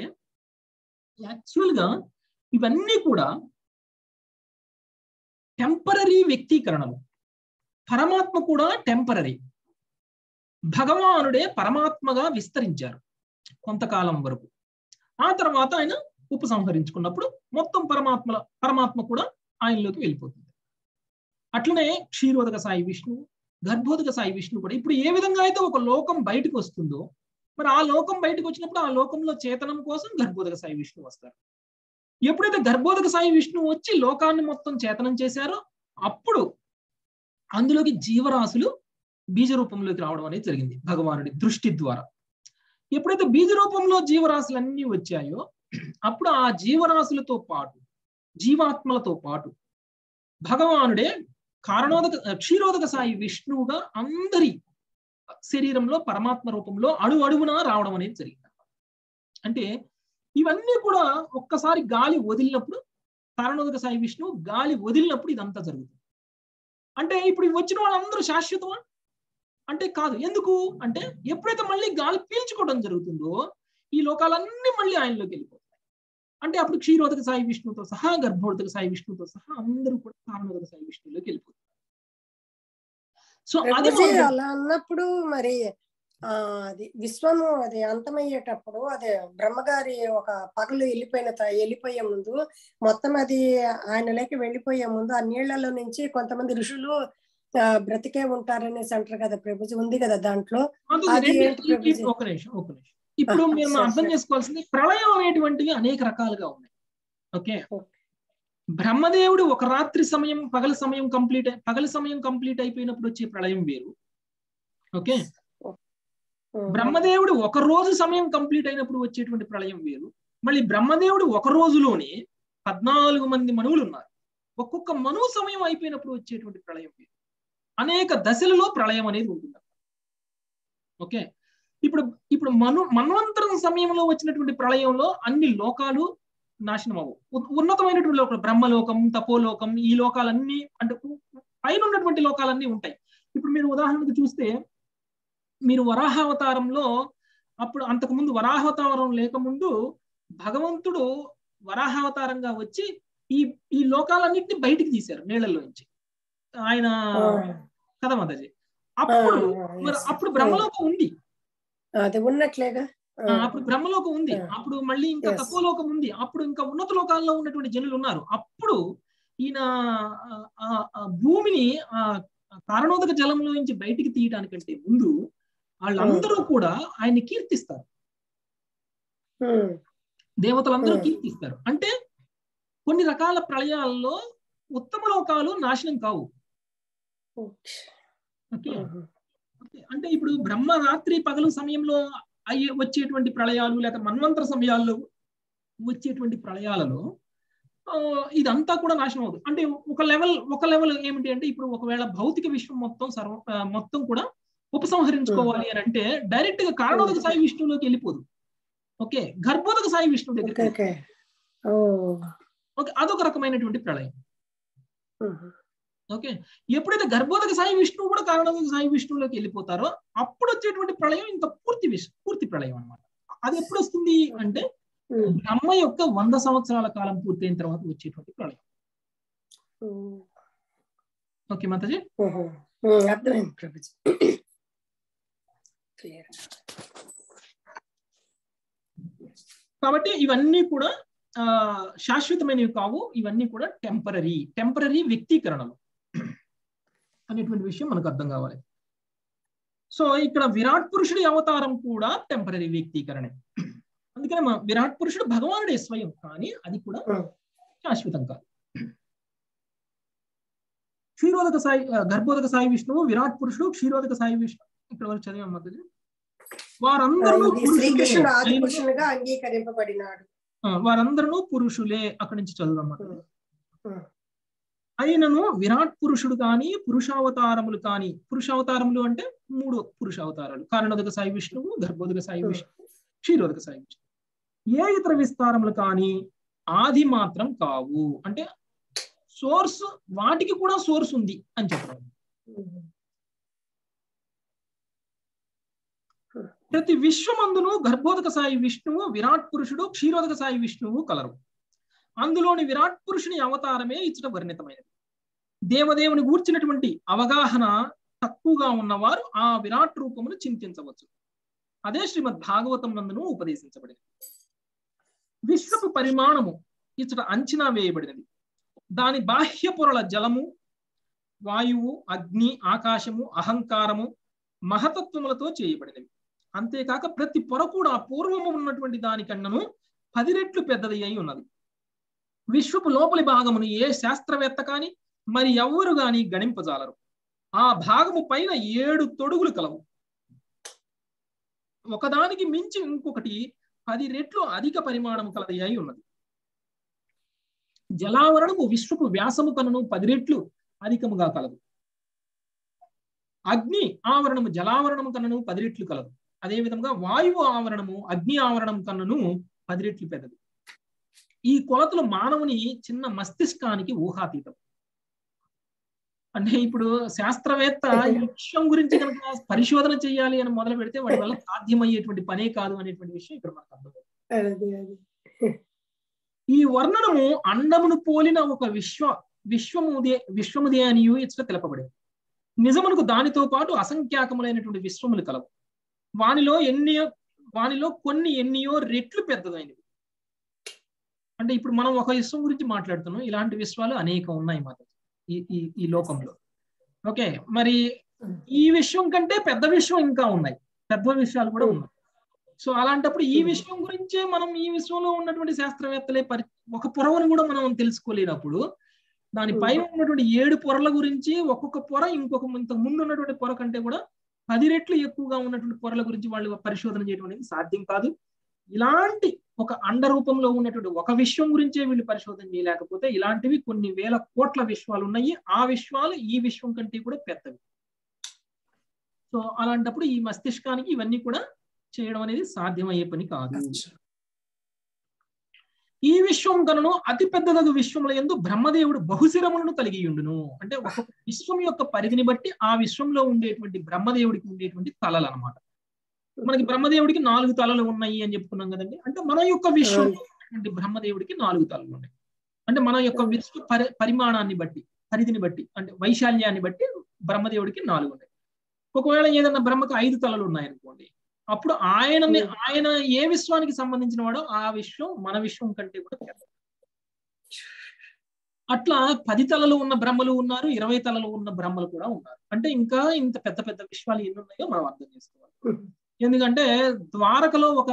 యాక్చువల్గా ఇవన్నీ కూడా టెంపరీ వ్యక్తీకరణలు. పరమాత్మ కూడా టెంపరీ భగవానుడే పరమాత్మగా విస్తరించారు కొంతకాలం వరకు. ఆ తర్వాత ఆయన ఉపసంహరించుకున్నప్పుడు మొత్తం పరమాత్మ పరమాత్మ కూడా ఆయనలోకి వెళ్ళిపోతుంది. అట్లనే క్షీరోదక సాయి విష్ణు గర్భోదక సాయి విష్ణు కూడా ఇప్పుడు ఏ విధంగా అయితే ఒక లోకం బయటకు వస్తుందో మరి ఆ లోకం బయటకు వచ్చినప్పుడు ఆ లోకంలో చేతనం కోసం గర్భోదక సాయి విష్ణు వస్తారు. ఎప్పుడైతే గర్భోదక సాయి విష్ణు వచ్చి లోకాన్ని మొత్తం చేతనం చేశారో అప్పుడు అందులోకి జీవరాశులు బీజ రూపంలోకి రావడం అనేది జరిగింది భగవానుడి దృష్టి ద్వారా. ఎప్పుడైతే బీజ రూపంలో జీవరాశులన్నీ వచ్చాయో అప్పుడు ఆ జీవరాశులతో పాటు జీవాత్మలతో పాటు భగవానుడే కారణోదక క్షీరోదక సాయి విష్ణువుగా అందరి శరీరంలో పరమాత్మ రూపంలో అడు అడుగున రావడం అనేది జరిగింది. అంటే ఇవన్నీ కూడా ఒక్కసారి గాలి వదిలినప్పుడు కారణోదక సాయి విష్ణువు గాలి వదిలినప్పుడు ఇదంతా జరుగుతుంది. అంటే ఇప్పుడు వచ్చిన వాళ్ళందరూ శాశ్వతమా? అంటే కాదు. ఎందుకు? అంటే ఎప్పుడైతే మళ్ళీ గాలి పీల్చుకోవడం జరుగుతుందో ఈ లోకాలన్నీ మళ్ళీ ఆయనలోకి వెళ్ళిపోతాయి. అంటే అప్పుడు క్షీరోదక సాయి విష్ణువుతో సహా గర్భోదక సాయి విష్ణువుతో సహా అందరూ కూడా కారణోదక సాయి విష్ణువులోకి వెళ్ళిపోతారు. సో అది అలా అన్నప్పుడు మరి అది విశ్వము అది అంతమయ్యేటప్పుడు అదే బ్రహ్మగారి ఒక పగలు వెళ్ళిపోయిన వెళ్ళిపోయే ముందు మొత్తం అది ఆయనలోకి వెళ్ళిపోయే ముందు ఆ నీళ్ళలో నుంచి కొంతమంది ఋషులు బ్రతికే ఉంటారనేసి అంటారు కదా ప్రభుజీ ఉంది కదా దాంట్లో? అది ఒక నిమిషం ఒక నిమిషం. ఇప్పుడు మేము అర్థం చేసుకోవాల్సింది ప్రళయం అనేటువంటివి అనేక రకాలుగా ఉన్నాయి. ఓకే? బ్రహ్మదేవుడు ఒక రాత్రి సమయం పగల సమయం కంప్లీట్ పగల సమయం కంప్లీట్ అయిపోయినప్పుడు వచ్చే ప్రళయం వేరు. ఓకే? బ్రహ్మదేవుడు ఒక రోజు సమయం కంప్లీట్ అయినప్పుడు వచ్చేటువంటి ప్రళయం వేరు. మళ్ళీ బ్రహ్మదేవుడు ఒక రోజులోనే పద్నాలుగు మంది మనువులు ఉన్నారు ఒక్కొక్క మనువు సమయం అయిపోయినప్పుడు వచ్చేటువంటి ప్రళయం వేరు. అనేక దశలలో ప్రళయం అనేది ఉంటుంది ఓకే? ఇప్పుడు ఇప్పుడు మను మన్వంతరం సమయంలో వచ్చినటువంటి ప్రళయంలో అన్ని లోకాలు నాశనం అవ్వవు. ఉన్నతమైనటువంటి లోకాలు బ్రహ్మలోకం తపోలోకం ఈ లోకాలన్నీ అంటే పైన ఉన్నటువంటి లోకాలన్నీ ఉంటాయి. ఇప్పుడు మీరు ఉదాహరణకు చూస్తే మీరు వరాహావతారంలో అప్పుడు అంతకుముందు వరాహావతారం లేకముందు భగవంతుడు వరాహావతారంగా వచ్చి ఈ ఈ లోకాలన్నింటినీ బయటికి తీశారు నీళ్ళలో నుంచి. ఆయన కథ మదజీ అప్పుడు మరి అప్పుడు బ్రహ్మలోకం ఉంది. అది ఉన్నట్లేగా? అప్పుడు బ్రహ్మలోకం ఉంది. అప్పుడు మళ్ళీ ఇంకా తక్కువ లోకం ఉంది. అప్పుడు ఇంకా ఉన్నత లోకాల్లో ఉన్నటువంటి జనులు ఉన్నారు. అప్పుడు ఈయన భూమిని ఆ కారణోదక జలంలో నుంచి బయటికి తీయడానికంటే ముందు వాళ్ళందరూ కూడా ఆయన్ని కీర్తిస్తారు. దేవతలందరూ కీర్తిస్తారు. అంటే కొన్ని రకాల ప్రళయాల్లో ఉత్తమ లోకాలు నాశనం కావు. ఓకే. అంటే ఇప్పుడు బ్రహ్మ రాత్రి పగలు సమయంలో అయ్యే వచ్చేటువంటి ప్రళయాలు లేక మన్వంతర సమయాల్లో వచ్చేటువంటి ప్రళయాలలో ఇదంతా కూడా నాశనం అవుతుంది. అంటే ఒక లెవెల్ ఒక లెవెల్ ఏమిటి అంటే ఇప్పుడు ఒకవేళ భౌతిక విశ్వం మొత్తం సర్వ మొత్తం కూడా ఉపసంహరించుకోవాలి అని అంటే డైరెక్ట్గా కారణోదక సాయి విష్ణువులోకి వెళ్ళిపోదు. ఓకే? గర్భోదక సాయి విష్ణువు దగ్గర ఓకే. అదొక రకమైనటువంటి ప్రళయం. ఓకే? ఎప్పుడైతే గర్భోదక సాయి విష్ణువు కూడా కారణోదక సాయి విష్ణువులోకి వెళ్ళిపోతారో అప్పుడు వచ్చేటువంటి ప్రళయం ఇంకా పూర్తి పూర్తి ప్రళయం అనమాట అది ఎప్పుడు వస్తుంది అంటే బ్రహ్మ యొక్క వంద సంవత్సరాల కాలం పూర్తయిన తర్వాత వచ్చేటువంటి ప్రళయం. ఓకే మాతాజీ? అర్థమైంది ప్రభుజీ. క్లియర్ కాబట్టి ఇవన్నీ కూడా ఆ శాశ్వతమైనవి కావు. ఇవన్నీ కూడా టెంపరీ టెంపరీ వ్యక్తీకరణలు. అనేటువంటి విషయం మనకు అర్థం కావాలి. సో ఇక్కడ విరాట్ పురుషుడి అవతారం కూడా టెంపరీ వ్యక్తీకరణే. అందుకనే మా విరాట్ పురుషుడు భగవానుడే స్వయం కానీ అది కూడా. శాశ్వతం కాదు. క్షీరోదక సాయి గర్భోదక సాయి విష్ణువు విరాట్ పురుషుడు క్షీరోదక సాయి విష్ణు. ఇక్కడ వరకు చదివాం వారందరూ శ్రీకృష్ణుడు ఆది అంగీకరింపబడినాడు. వారందరూ పురుషులే అక్కడి నుంచి చదువుదాం మాతాజీ. ఉమ్. అయినను విరాట్ పురుషుడు కానీ పురుషావతారములు కానీ పురుషావతారములు అంటే మూడు పురుషావతారాలు. కారణోదక సాయి విష్ణువు గర్భోదక సాయి విష్ణువు క్షీరోదక సాయి విష్ణువు. ఏ ఇతర విస్తారములు కానీ ఆది మాత్రం కావు. అంటే సోర్స్ వాటికి కూడా సోర్స్ ఉంది అని చెప్పడం. ప్రతి విశ్వమందును గర్భోదక సాయి విష్ణువు విరాట్ పురుషుడు క్షీరోదక సాయి విష్ణువు కలరు. అందులోని విరాట్ పురుషుని అవతారమే ఇచ్చట వర్ణితమైనది. దేవదేవుని గూర్చినటువంటి అవగాహన తక్కువగా ఉన్నవారు ఆ విరాట్ రూపమును చింతించవచ్చు. అదే శ్రీమద్ భాగవతం నందును ఉపదేశించబడింది. విశ్వపు పరిమాణము ఇచ్చట అంచనా వేయబడినది. దాని బాహ్య పొరల జలము వాయువు అగ్ని ఆకాశము అహంకారము మహతత్వములతో చేయబడినవి. అంతేకాక ప్రతి పొర కూడా పూర్వము ఉన్నటువంటి దానికన్నను పది రెట్లు పెద్దది అయి ఉన్నది. విశ్వపు లోపలి భాగమును ఏ శాస్త్రవేత్త కాని మరి ఎవ్వరు గాని గణింపజాలరు. ఆ భాగము పైన ఏడు తొడుగులు కలవు. ఒకదానికి మించి ఇంకొకటి పది రెట్లు అధిక పరిమాణము కలది అయి ఉన్నది. జలావరణము విశ్వపు వ్యాసము కనును పది రెట్లు అధికముగా కలదు. అగ్ని ఆవరణము జలావరణము కనును పది రెట్లు కలదు. అదే విధంగా వాయువు ఆవరణము అగ్ని ఆవరణం కన్నను పది రెట్లు పెద్దది. ఈ కొలతలు మానవుని చిన్న మస్తిష్కానికి ఊహాతీతం. అంటే ఇప్పుడు శాస్త్రవేత్త ఈ విషయం గురించి కనుక పరిశోధన చేయాలి అని మొదలు పెడితే వాడి వల్ల సాధ్యమయ్యేటువంటి పనే కాదు అనేటువంటి విషయం ఇక్కడ మనకు అర్థమవుతుంది. ఈ వర్ణనము అండమును పోలిన ఒక విశ్వ విశ్వముదే విశ్వముదే అని ఇచ్చట తెలపబడింది. నిజమునకు దానితో పాటు అసంఖ్యాకములైనటువంటి విశ్వములు కలవు. వానిలో ఎన్ని వానిలో కొన్ని ఎన్నియో రెట్లు పెద్దదైనవి. అంటే ఇప్పుడు మనం ఒక విశ్వం గురించి మాట్లాడుతున్నాం. ఇలాంటి విశ్వాలు అనేకం ఉన్నాయి మాట ఈ ఈ ఈ లోకంలో. ఓకే మరి ఈ విషయం కంటే పెద్ద విషయం ఇంకా ఉన్నాయి. పెద్ద విషయాలు కూడా ఉన్నాయి. సో అలాంటప్పుడు ఈ విషయం గురించే మనం ఈ విశ్వంలో ఉన్నటువంటి శాస్త్రవేత్తలే పరి ఒక పొరవని కూడా మనం తెలుసుకోలేనప్పుడు దాని పైన ఉన్నటువంటి ఏడు పొరల గురించి ఒక్కొక్క పొర ఇంకొక ఇంతకు ముందు ఉన్నటువంటి పొర కంటే కూడా పది రెట్లు ఎక్కువగా ఉన్నటువంటి పొరల గురించి వాళ్ళు పరిశోధన చేయడం అనేది సాధ్యం కాదు. ఇలాంటి ఒక అండ రూపంలో ఉన్నటువంటి ఒక విశ్వం గురించే వీళ్ళు పరిశోధన చేయలేకపోతే ఇలాంటివి కొన్ని వేల కోట్ల విశ్వాలు ఉన్నాయి. ఆ విశ్వాలు ఈ విశ్వం కంటే కూడా పెద్దవి. సో అలాంటప్పుడు ఈ మస్తిష్కానికి ఇవన్నీ కూడా చేయడం అనేది సాధ్యమయ్యే పని కాదు. ఈ విశ్వం కనును అతి పెద్దదగు విశ్వముల ఎందు బ్రహ్మదేవుడు బహుశిరములను కలిగి ఉండును అంటే ఒక విశ్వం యొక్క పరిధిని బట్టి ఆ విశ్వంలో ఉండేటువంటి బ్రహ్మదేవుడికి ఉండేటువంటి తలలు అనమాట మనకి బ్రహ్మదేవుడికి నాలుగు తలలు ఉన్నాయి అని చెప్పుకున్నాం కదండి. అంటే మన యొక్క విశ్వంలో ఉన్నటువంటి బ్రహ్మదేవుడికి నాలుగు తలలు ఉన్నాయి. అంటే మన యొక్క విశ్వ పరి పరిమాణాన్ని బట్టి పరిధిని బట్టి అంటే వైశాల్యాన్ని బట్టి బ్రహ్మదేవుడికి నాలుగు ఉన్నాయి. ఒకవేళ ఏదన్నా బ్రహ్మకు ఐదు తలలు ఉన్నాయనుకోండి అప్పుడు ఆయనని ఆయన ఏ విశ్వానికి సంబంధించిన వాడో ఆ విశ్వం మన విశ్వం కంటే కూడా పెద్ద. అట్లా పది తలలు ఉన్న బ్రహ్మలు ఉన్నారు ఇరవై తలలు ఉన్న బ్రహ్మలు కూడా ఉన్నారు. అంటే ఇంకా ఇంత పెద్ద పెద్ద విశ్వాలు ఎన్ని ఉన్నాయో మనం అర్థం చేసుకోవాలి. ఎందుకంటే ద్వారకలో ఒక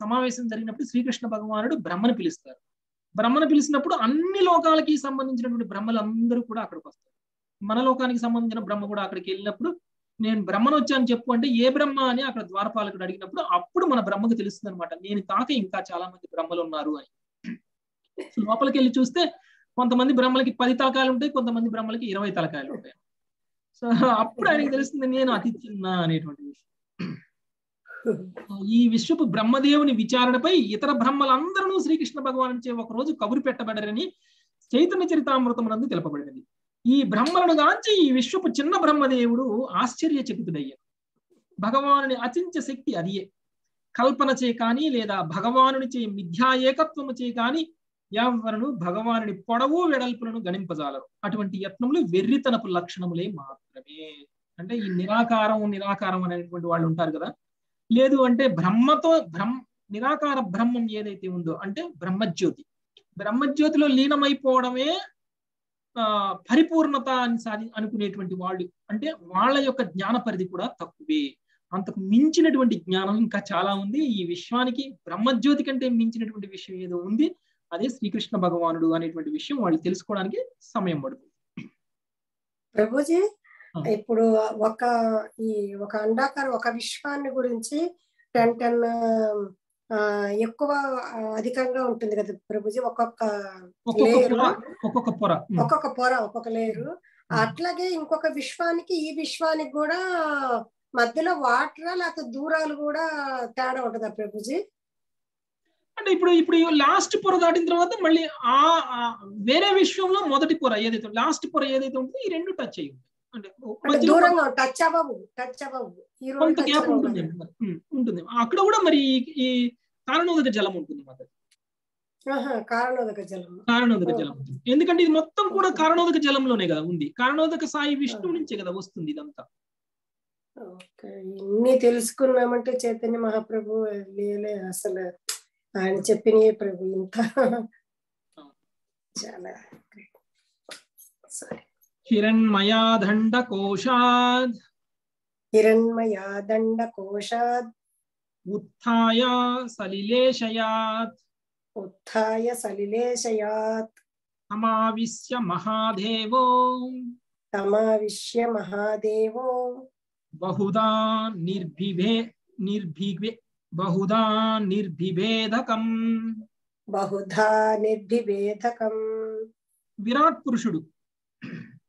సమావేశం జరిగినప్పుడు శ్రీకృష్ణ భగవానుడు బ్రహ్మను పిలుస్తారు. బ్రహ్మను పిలిచినప్పుడు అన్ని లోకాలకి సంబంధించినటువంటి బ్రహ్మలు అందరూ కూడా అక్కడికి వస్తారు. మన లోకానికి సంబంధించిన బ్రహ్మ కూడా అక్కడికి వెళ్ళినప్పుడు నేను బ్రహ్మను వచ్చాను చెప్పు అంటే ఏ బ్రహ్మ అని అక్కడ ద్వారపాలకుడు అడిగినప్పుడు అప్పుడు మన బ్రహ్మకు తెలుస్తుంది అనమాట నేను కాక ఇంకా చాలా మంది బ్రహ్మలు ఉన్నారు అని. లోపలికి వెళ్ళి చూస్తే కొంతమంది బ్రహ్మలకి పది తలకాయలు ఉంటాయి కొంతమంది బ్రహ్మలకి ఇరవై తలకాయలు ఉంటాయి. సో అప్పుడు ఆయనకి తెలుస్తుంది నేను అతి చిన్న అనేటువంటి విషయం. ఈ విశ్వపు బ్రహ్మదేవుని విచారణపై ఇతర బ్రహ్మలందరూ శ్రీకృష్ణ భగవాన్ చే ఒక రోజు కబురు పెట్టబడరని చైతన్య చరితామృతమునందు తెలపబడినది. ఈ బ్రహ్మలను గాంచి ఈ విశ్వపు చిన్న బ్రహ్మదేవుడు ఆశ్చర్యచకితుడయ్యాడు. భగవానుని అచించ శక్తి అదియే. కల్పన చే కానీ లేదా భగవానుని చే మిథ్యా ఏకత్వము చే కానీ ఎవరును భగవానుని పొడవు వెడల్పులను గణింపజాలరు. అటువంటి యత్నములు వెర్రితనపు లక్షణములే మాత్రమే. అంటే ఈ నిరాకారం నిరాకారం అనేటువంటి వాళ్ళు ఉంటారు కదా. లేదు అంటే బ్రహ్మతో బ్రహ్మ నిరాకార బ్రహ్మం ఏదైతే ఉందో అంటే బ్రహ్మజ్యోతి. బ్రహ్మజ్యోతిలో లీనమైపోవడమే పరిపూర్ణత అని సాధి అనుకునేటువంటి వాళ్ళు అంటే వాళ్ళ యొక్క జ్ఞాన పరిధి కూడా తక్కువే. అంతకు మించినటువంటి జ్ఞానం ఇంకా చాలా ఉంది. ఈ విశ్వానికి బ్రహ్మజ్యోతి కంటే మించినటువంటి విషయం ఏదో ఉంది. అదే శ్రీకృష్ణ భగవానుడు అనేటువంటి విషయం వాళ్ళు తెలుసుకోవడానికి సమయం పడుతుంది. ప్రభుజీ. ఇప్పుడు ఒక ఈ ఒక అండాకారం ఒక విశ్వాన్ని గురించి టెన్ టెన్ ఎక్కువ అధికంగా ఉంటుంది కదా ప్రభుజీ. ఒక్కొక్క ఒక్కొక్క లేయరు పొర ఒక్కొక్క పొర. ఒక్కొక్క పొర ఒక్కొక్క లేయరు. అట్లాగే ఇంకొక విశ్వానికి ఈ విశ్వానికి కూడా మధ్యలో వాటర్ లేకపోతే దూరాలు కూడా తేడా ఉంటుందా ప్రభుజీ? అంటే ఇప్పుడు ఇప్పుడు లాస్ట్ పొర దాటిన తర్వాత మళ్ళీ ఆ వేరే విశ్వంలో మొదటి పొర ఏదైతే లాస్ట్ పొర ఏదైతే ఉంటుందో ఈ రెండు టచ్ అయ్యి అంటే దూరంగా టచ్ అవ్వవు టచ్ అవ్వవు. కొంత గ్యాప్ ఉంటుంది ఉంటుంది. అక్కడ కూడా మరి ఈ- కారణోదక జలం ఉంటుంది ఆహా, కారణోదక జలం కారణోదక జలం ఎందుకంటే ఇది మొత్తం కూడా కారణోదక జలంలోనే కదా ఉంది. కారణోదక సాయి విష్ణువు నుంచే కదా వస్తుంది ఇదంతా. ఇన్ని తెలుసుకున్నామంటే చైతన్య మహాప్రభు లేలే అసలు. ఆయన చెప్పినయే ప్రభు ఇంత. చాలా సారీ హిరణ్మయాదండ కోశాద్ హిరణ్మయా దండ కోశాద్ ఉత్థాయ సలిలేశయాత్ ఉత్థాయ సలిలేశయాత్ సమావిశ్య మహాదేవో తమావిశ్య మహాదేవో బహుదా నిర్భిభే నిర్భిభే బహుదా నిర్భిభేదకం బహుధా నిర్భిభేదకం విరాట్ పురుషుడు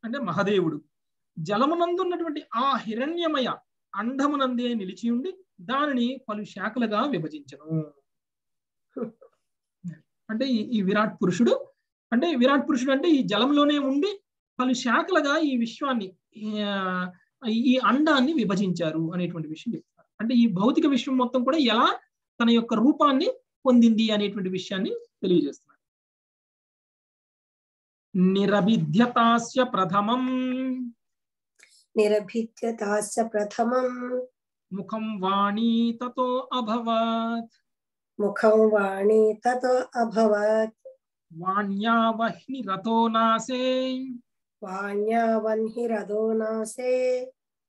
అంటే మహదేవుడు జలమునందున్నటువంటి ఆ హిరణ్యమయ అండమునందే నిలిచి ఉండి దానిని పలు శాఖలుగా విభజించను. అంటే ఈ విరాట్ పురుషుడు అంటే విరాట్ పురుషుడు అంటే ఈ జలంలోనే ఉండి పలు శాఖలుగా ఈ విశ్వాన్ని ఈ అండాన్ని విభజించారు అనేటువంటి విషయం చెప్తారు. అంటే ఈ భౌతిక విశ్వం మొత్తం కూడా ఎలా తన యొక్క రూపాన్ని పొందింది అనేటువంటి విషయాన్ని తెలియజేస్తున్నారు. నిరభిద్యతాస్య ప్రథమం. నిరభిద్యతాస్య ప్రథమం ముఖం వాణీ తతో అభవత్ ముఖం వాణి తతో అభవత్ వాణ్యా వహ్ని రతో నాసే వాణ్యావన్హి రథో నాసే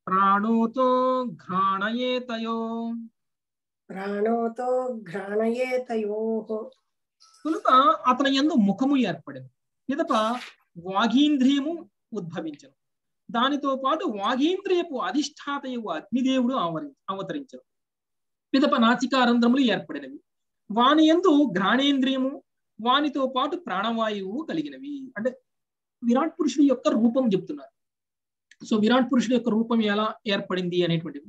ప్రాణోతో ఘ్రాణయేతయో ప్రాణోతో ఘ్రాణయేతయోః కనుక అతని ఎందు ముఖము ఏర్పడింది పిదప వాగీంద్రియము ఉద్భవించను దానితో పాటు వాగేంద్రియపు అధిష్టాతయు అగ్నిదేవుడు ఆవరి అవతరించాడు పిదప నాసికారంధ్రములు ఏర్పడినవి. వాని ఎందు ఘ్రాణేంద్రియము వానితో పాటు ప్రాణవాయువు కలిగినవి. అంటే విరాట్ పురుషుడి యొక్క రూపం చెప్తున్నారు. సో విరాట్ పురుషుడి యొక్క రూపం ఎలా ఏర్పడింది అనేటువంటి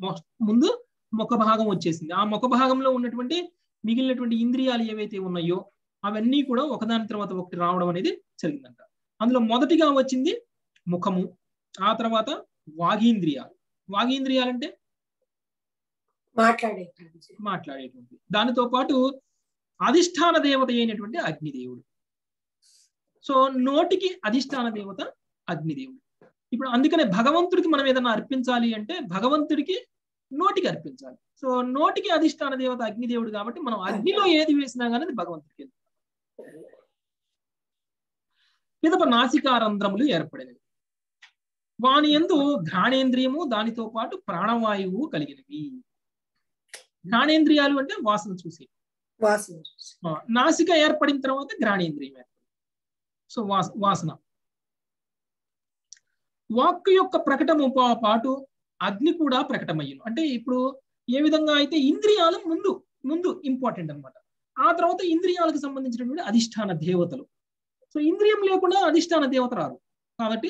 ముందు ముఖ భాగం వచ్చేసింది. ఆ ముఖ భాగంలో ఉన్నటువంటి మిగిలినటువంటి ఇంద్రియాలు ఏవైతే ఉన్నాయో అవన్నీ కూడా ఒకదాని తర్వాత ఒకటి రావడం అనేది జరిగిందంట. అందులో మొదటిగా వచ్చింది ముఖము ఆ తర్వాత వాగీంద్రియాలు. వాగీంద్రియాలంటే? మాట్లాడే ప్రభుజీ. మాట్లాడేటువంటి దానితో పాటు అధిష్టాన దేవత అయినటువంటి అగ్నిదేవుడు. సో నోటికి అధిష్టాన దేవత అగ్నిదేవుడు. ఇప్పుడు అందుకనే భగవంతుడికి మనం ఏదైనా అర్పించాలి అంటే భగవంతుడికి నోటికి అర్పించాలి. సో నోటికి అధిష్టాన దేవత అగ్నిదేవుడు కాబట్టి మనం అగ్నిలో ఏది వేసినా కానీ అది భగవంతుడికి. పిదప నాసికారంధ్రములు ఏర్పడినవి వాని ఎందు ఘ్రాణేంద్రియము దానితో పాటు ప్రాణవాయువు కలిగినవి. ఘ్రాణేంద్రియాలు అంటే వాసన చూసి వాసన నాసిక ఏర్పడిన తర్వాత ఘ్రాణేంద్రియం ఏర్పడింది. సో వాస వాసన. వాక్కు యొక్క ప్రకటము పాటు అగ్ని కూడా ప్రకటమయ్యను. అంటే ఇప్పుడు ఏ విధంగా అయితే ఇంద్రియాలు ముందు ముందు ఇంపార్టెంట్ అన్నమాట. ఆ తర్వాత ఇంద్రియాలకు సంబంధించినటువంటి అధిష్టాన దేవతలు. సో ఇంద్రియం లేకుండా అధిష్టాన దేవత రారు. కాబట్టి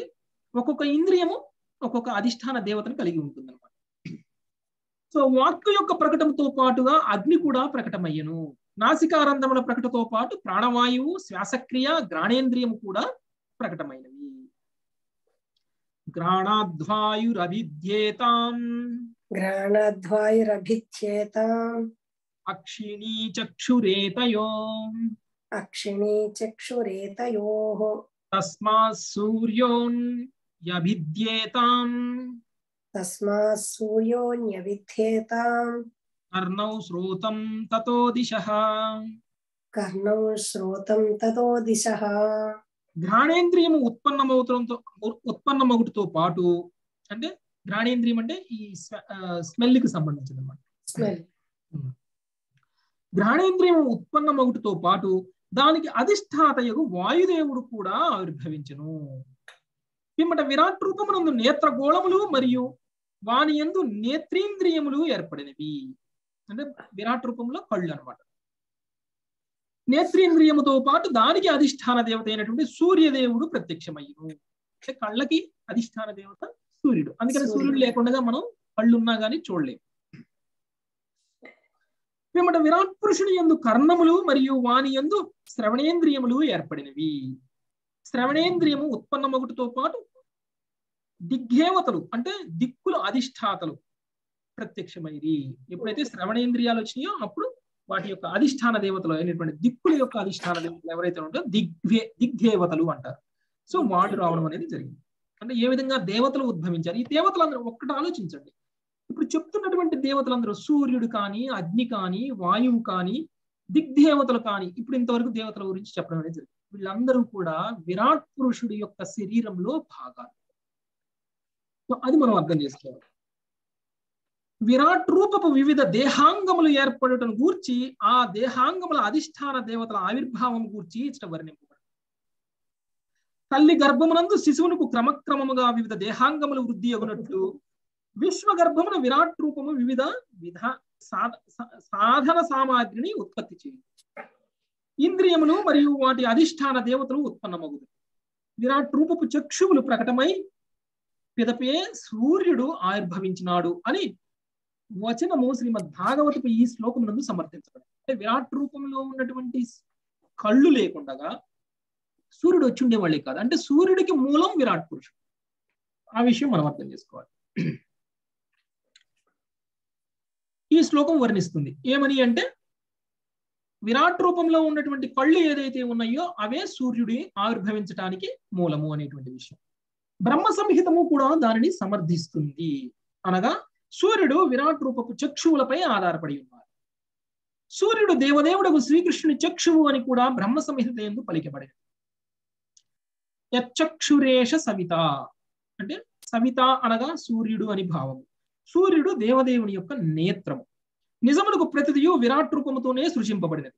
ఒక్కొక్క ఇంద్రియము ఒక్కొక్క అధిష్టాన దేవతను కలిగి ఉంటుంది అనమాట సో వాక్కు యొక్క ప్రకటనతో పాటుగా అగ్ని కూడా ప్రకటమయ్యను. నాసికారంధముల ప్రకటతో పాటు ప్రాణవాయువు శ్వాసక్రియ గ్రాణేంద్రియము కూడా ప్రకటమైనవి. గ్రాణాధ్వాయురవిద్యేతాం ఘ్రాణద్వాయురభిధ్యేతాం అక్షిణీ చక్షురేతయో అక్షిణీ చక్షురేతయోః తస్మాత్ సూర్యోన్. యభిద్యేతాం తస్మాత్ సూర్యోన్యవిధ్యేతాం కర్ణౌ శ్రోతం తతో దిశః కర్ణౌ శ్రోతం తతో దిశః ఘ్రాణేంద్రియము ఉత్పన్నమవుతంతో ఉత్పన్నమగుటితో పాటు అంటే ఘ్రాణేంద్రియం అంటే ఈ స్మెల్కి సంబంధించింది అనమాట స్మెల్. ఘ్రాణేంద్రియం ఉత్పన్నమగుటితో పాటు దానికి అధిష్టాతయగు వాయుదేవుడు కూడా ఆవిర్భవించను. పిమ్మట విరాట్ రూపమునందు నేత్రగోళములు మరియు వాని యందు నేత్రేంద్రియములు ఏర్పడినవి. అంటే విరాట్ రూపంలో కళ్ళు అనమాట నేత్రేంద్రియముతో పాటు దానికి అధిష్టాన దేవత అయినటువంటి సూర్యదేవుడు ప్రత్యక్షమయ్యను. అంటే కళ్ళకి అధిష్టాన దేవత సూర్యుడు. అందుకని సూర్యుడు. లేకుండా మనం కళ్ళున్నా గానీ చూడలేము పిమ్మట విరాట్ పురుషుని యందు కర్ణములు మరియు వాని యందు శ్రవణేంద్రియములు ఏర్పడినవి. శ్రవణేంద్రియము ఉత్పన్నమగుటితో పాటు దిగ్గేవతలు అంటే దిక్కుల అధిష్టాతలు ప్రత్యక్షమైరి. ఎప్పుడైతే శ్రవణేంద్రియాలు వచ్చినాయో అప్పుడు వాటి యొక్క అధిష్టాన దేవతలు అయినటువంటి దిక్కుల యొక్క అధిష్టాన దేవతలు ఎవరైతే ఉంటారో దిగ్వే దిగ్దేవతలు అంటారు. సో వాడు రావడం అనేది జరిగింది. అంటే ఏ విధంగా దేవతలు ఉద్భవించారు? ఈ దేవతలందరూ ఒక్కటి ఆలోచించండి. ఇప్పుడు చెప్తున్నటువంటి దేవతలందరూ సూర్యుడు కానీ అగ్ని కానీ వాయువు కానీ దిగ్దేవతలు కానీ ఇప్పుడు ఇంతవరకు దేవతల గురించి చెప్పడం అనేది జరిగింది. వీళ్ళందరూ కూడా విరాట్ పురుషుడి యొక్క శరీరంలో భాగాలు. సో అది మనం అర్థం చేసుకోవాలి. విరాట్ రూపపు వివిధ దేహాంగములు ఏర్పడటం గూర్చి ఆ దేహాంగముల అధిష్టాన దేవతల ఆవిర్భావం గూర్చి ఇచ్చట వర్ణింపబడి తల్లి గర్భమునందు శిశువునకు క్రమక్రమముగా వివిధ దేహాంగములు వృద్ధి అగునట్లు విశ్వ గర్భమున విరాట్ రూపము వివిధ విధ సాధన సామాగ్రిని ఉత్పత్తి చేయు ఇంద్రియములు మరియు వాటి అధిష్టాన దేవతలు ఉత్పన్నమగుదు విరాట్ రూపపు చక్షువులు ప్రకటమై పిదపే సూర్యుడు ఆవిర్భవించినాడు అని వచనము శ్రీమద్ భాగవతపు ఈ శ్లోకం నందు సమర్థించబడింది. అంటే విరాట్ రూపంలో ఉన్నటువంటి కళ్ళు లేకుండగా సూర్యుడు వచ్చి ఉండేవాళ్ళే కాదు. అంటే సూర్యుడికి మూలం విరాట్ పురుషుడు. ఆ విషయం మనం అర్థం చేసుకోవాలి. ఈ శ్లోకం వర్ణిస్తుంది. ఏమని అంటే విరాట్ రూపంలో ఉన్నటువంటి కళ్ళు ఏదైతే ఉన్నాయో అవే సూర్యుడి ఆవిర్భవించటానికి మూలము అనేటువంటి విషయం. బ్రహ్మ సంహితము కూడా దానిని సమర్థిస్తుంది. అనగా సూర్యుడు విరాట్ రూపపు చక్షువులపై ఆధారపడి ఉన్నారు. సూర్యుడు దేవదేవుడకు శ్రీకృష్ణుని చక్షువు అని కూడా బ్రహ్మ సంహిత ఎందు పలికబడింది. యచ్చక్షురేష సవిత. అంటే సవిత అనగా సూర్యుడు అని భావము. సూర్యుడు దేవదేవుని యొక్క నేత్రము. నిజమునకు ప్రతిదియు విరాట్ రూపముతోనే సృజింపబడినది.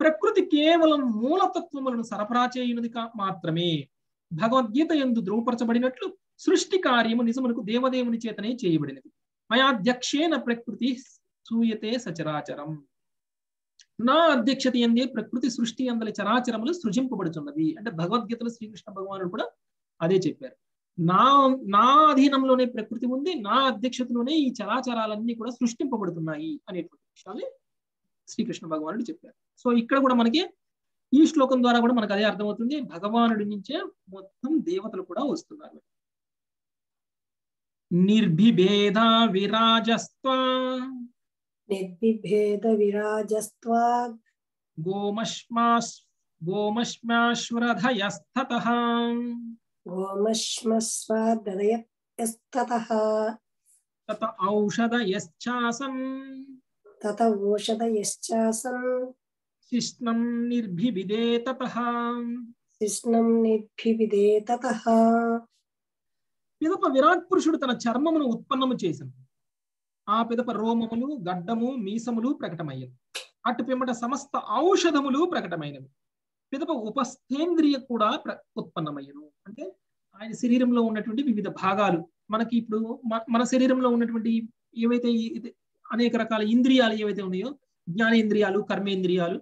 ప్రకృతి కేవలం మూలతత్వములను సరఫరా చేయునది మాత్రమే. భగవద్గీత ఎందు ధృవపరచబడినట్లు సృష్టి కార్యము నిజమునకు దేవదేవుని చేతనే చేయబడినది. మయాధ్యక్షేన ప్రకృతి సూయతే సచరాచరం. నా అధ్యక్షత ఎందే ప్రకృతి సృష్టి అందలి చరాచరములు సృజింపబడుతున్నవి అంటే భగవద్గీతలో శ్రీకృష్ణ భగవానుడు కూడా అదే చెప్పారు. నా నా అధీనంలోనే ప్రకృతి ఉంది నా అధ్యక్షతలోనే ఈ చరాచరాలన్నీ కూడా సృష్టింపబడుతున్నాయి అనేటువంటి విషయాన్ని శ్రీకృష్ణ భగవానుడు చెప్పారు. సో ఇక్కడ కూడా మనకి ఈ శ్లోకం ద్వారా కూడా మనకు అదే అర్థమవుతుంది. భగవానుడి నుంచే మొత్తం దేవతలు కూడా వస్తున్నారు. నిర్భిభేద విరాజస్త్వ నిర్విభేద విరాజస్త్వా గోమశ్మాస్ గోమశ్మాశ్వరధయస్తత గోమశ్మస్వాదయస్తతః తత ఔషధయశ్చాసం తత ఓషధయశ్చాసం శిష్ణం నిర్భివిదే తత కృష్ణం నిర్భివిదే తతః పిదప విరాట్ పురుషుడు తన చర్మమును ఉత్పన్నము చేసను. ఆ పిదప రోమములు గడ్డము మీసములు ప్రకటమయ్యను. అటు పిమ్మట సమస్త ఔషధములు ప్రకటమైనవి పిదప ఉపస్థేంద్రియ కూడా ఉత్పన్నమయ్యను. అంటే ఆయన శరీరంలో ఉన్నటువంటి వివిధ భాగాలు. మనకి ఇప్పుడు మన శరీరంలో ఉన్నటువంటి ఏవైతే అనేక రకాల ఇంద్రియాలు ఏవైతే ఉన్నాయో జ్ఞానేంద్రియాలు కర్మేంద్రియాలు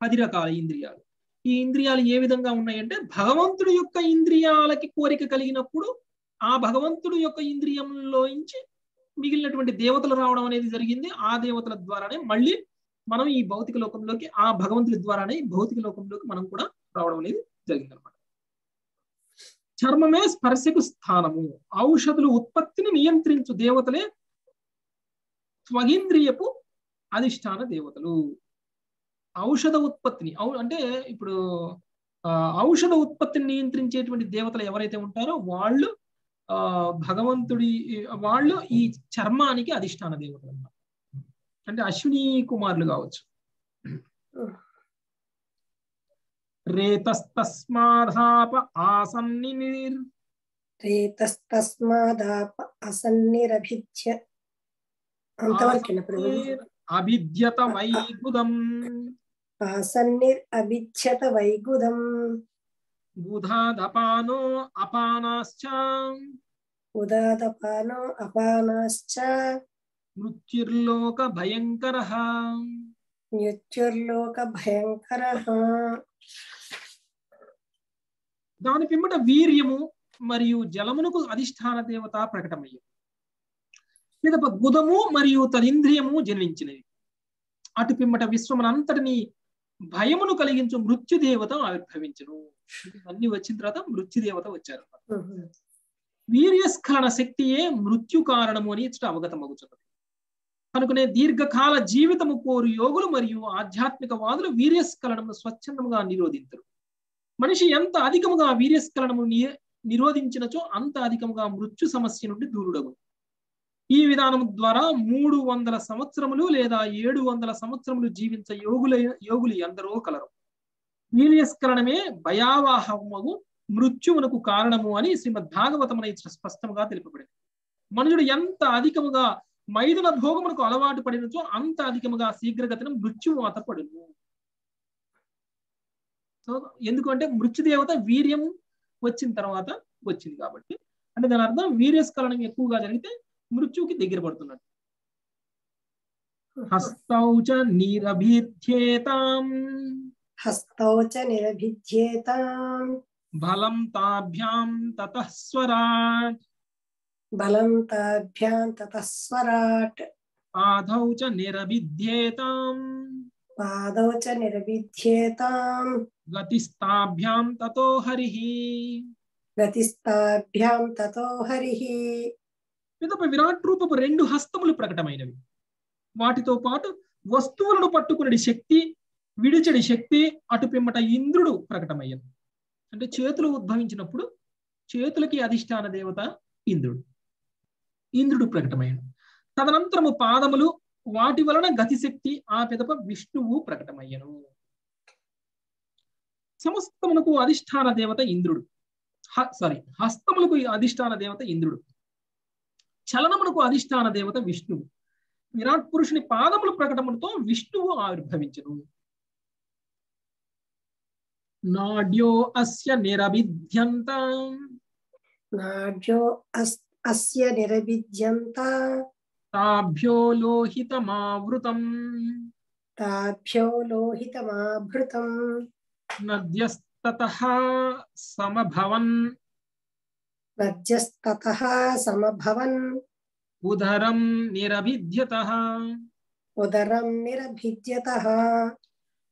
పది రకాల ఇంద్రియాలు. ఈ ఇంద్రియాలు ఏ విధంగా ఉన్నాయంటే భగవంతుడి యొక్క ఇంద్రియాలకి కోరిక కలిగినప్పుడు ఆ భగవంతుడు యొక్క ఇంద్రియంలోంచి మిగిలినటువంటి దేవతలు రావడం అనేది జరిగింది. ఆ దేవతల ద్వారానే మళ్ళీ మనం ఈ భౌతిక లోకంలోకి ఆ భగవంతుడి ద్వారానే భౌతిక లోకంలోకి మనం కూడా రావడం అనేది జరిగింది అనమాట చర్మమే స్పర్శకు స్థానము. ఔషధులు ఉత్పత్తిని నియంత్రించు దేవతలే స్వగింద్రియపు అధిష్టాన దేవతలు. ఔషధ ఉత్పత్తిని అంటే ఇప్పుడు ఔషధ ఉత్పత్తిని నియంత్రించేటువంటి దేవతలు ఎవరైతే ఉంటారో వాళ్ళు ఆ భగవంతుడి వాళ్ళు ఈ చర్మానికి అధిష్టాన దేవతలు అన్నమాట. అంటే అశ్విని కుమారులు కావచ్చు. రేతస్తస్మాధాప ఆసన్ని రేతస్తస్మాదాప అసన్నిరభిజ్య అంతవరకేనా ప్రభు అభిద్యత ఆసన్నిర్ అభిజ్యత వైగుదం బుధాదపానో అపానాశ్చ. ఉదాదపానో అపానాశ్చ. మృత్యుర్లోక భయంకర మృత్యుర్లోక భయంకర దాని పిమ్మట వీర్యము మరియు జలమునకు అధిష్టాన దేవత ప్రకటమయ్యం. పిదప గుదము మరియు తదింద్రియము జన్మించినవి. అటు పిమ్మట విశ్వమునంతటిని భయమును కలిగించు మృత్యుదేవత ఆవిర్భవించును. ఇవన్నీ వచ్చిన తర్వాత మృత్యుదేవత వచ్చారు. వీర్యస్ఖలన శక్తియే మృత్యు కారణము అని ఇచ్చట అవగతమగుతున్నది కనుకనే దీర్ఘకాల జీవితము కోరు యోగులు మరియు ఆధ్యాత్మిక వాదులు వీర్యస్ఖలనము స్వచ్ఛందముగా నిరోధించరు మనిషి ఎంత అధికముగా వీర్యస్ఖలనము నిరోధించినచో అంత అధికముగా మృత్యు సమస్య నుండి దూరుడగు ఈ విధానం ద్వారా మూడు వందల సంవత్సరములు లేదా ఏడు వందల సంవత్సరములు జీవించ యోగుల యోగులు ఎందరో కలరు. వీర్యస్కరణమే భయావాహము మృత్యువునకు కారణము అని శ్రీమద్ భాగవతమున ఇచ్చట స్పష్టంగా తెలుపబడింది. మనుషుడు ఎంత అధికముగా మైదున భోగమునకు అలవాటు పడినచో అంత అధికముగా శీఘ్రగతిన మృత్యువు అతపడును సో ఎందుకంటే మృత్యుదేవత వీర్యం వచ్చిన తర్వాత వచ్చింది కాబట్టి. అంటే దాని అర్థం వీర్యస్కలనం ఎక్కువగా జరిగితే మృత్యువుకి దగ్గర పడుతున్నట్టు హస్తౌచ నీరభీథ్యేతాం హస్తౌ చ నిరభిజ్యేతాం బలం తాభ్యాం తతః స్వరాట్. బలం తాభ్యాం తతస్వరాట్ పాదౌ చ నిరభిధ్యేతాం. పాదౌ చ నిరభిధ్యేతాం. గతిస్తాభ్యాం తతో హరిః. గతిస్తాభ్యాం తతో హరిః. పిదప విరాట్ రూపపు రెండు హస్తములు ప్రకటమైనవి. వాటితో పాటు వస్తువులను పట్టుకునే శక్తి విడిచడి శక్తి అటు పిమ్మట ఇంద్రుడు ప్రకటమయ్యను అంటే చేతులు ఉద్భవించినప్పుడు చేతులకి అధిష్టాన దేవత ఇంద్రుడు. ఇంద్రుడు ప్రకటమయ్యను తదనంతరము పాదములు వాటి వలన గతిశక్తి ఆ పిదప విష్ణువు ప్రకటమయ్యను. సమస్తమునకు అధిష్టాన దేవత ఇంద్రుడు. సారీ హస్తములకు అధిష్టాన దేవత ఇంద్రుడు. చలనమునకు అధిష్టాన దేవత విష్ణువు. విరాట్ పురుషుని పాదముల ప్రకటములతో విష్ణువు ఆవిర్భవించను. నాడ్యో అస్య నిరభిద్యంత నాడ్యో అస్- అస్య నిరభిజ్యంత తాభ్యో లోహితమావృతం. తాభ్యో లోహితమాభృతం నద్యస్తత సమభవన్. నద్యస్తతః సమభవన్ ఉదరం నిరభిద్యత ఉదరం నిరభిద్యతః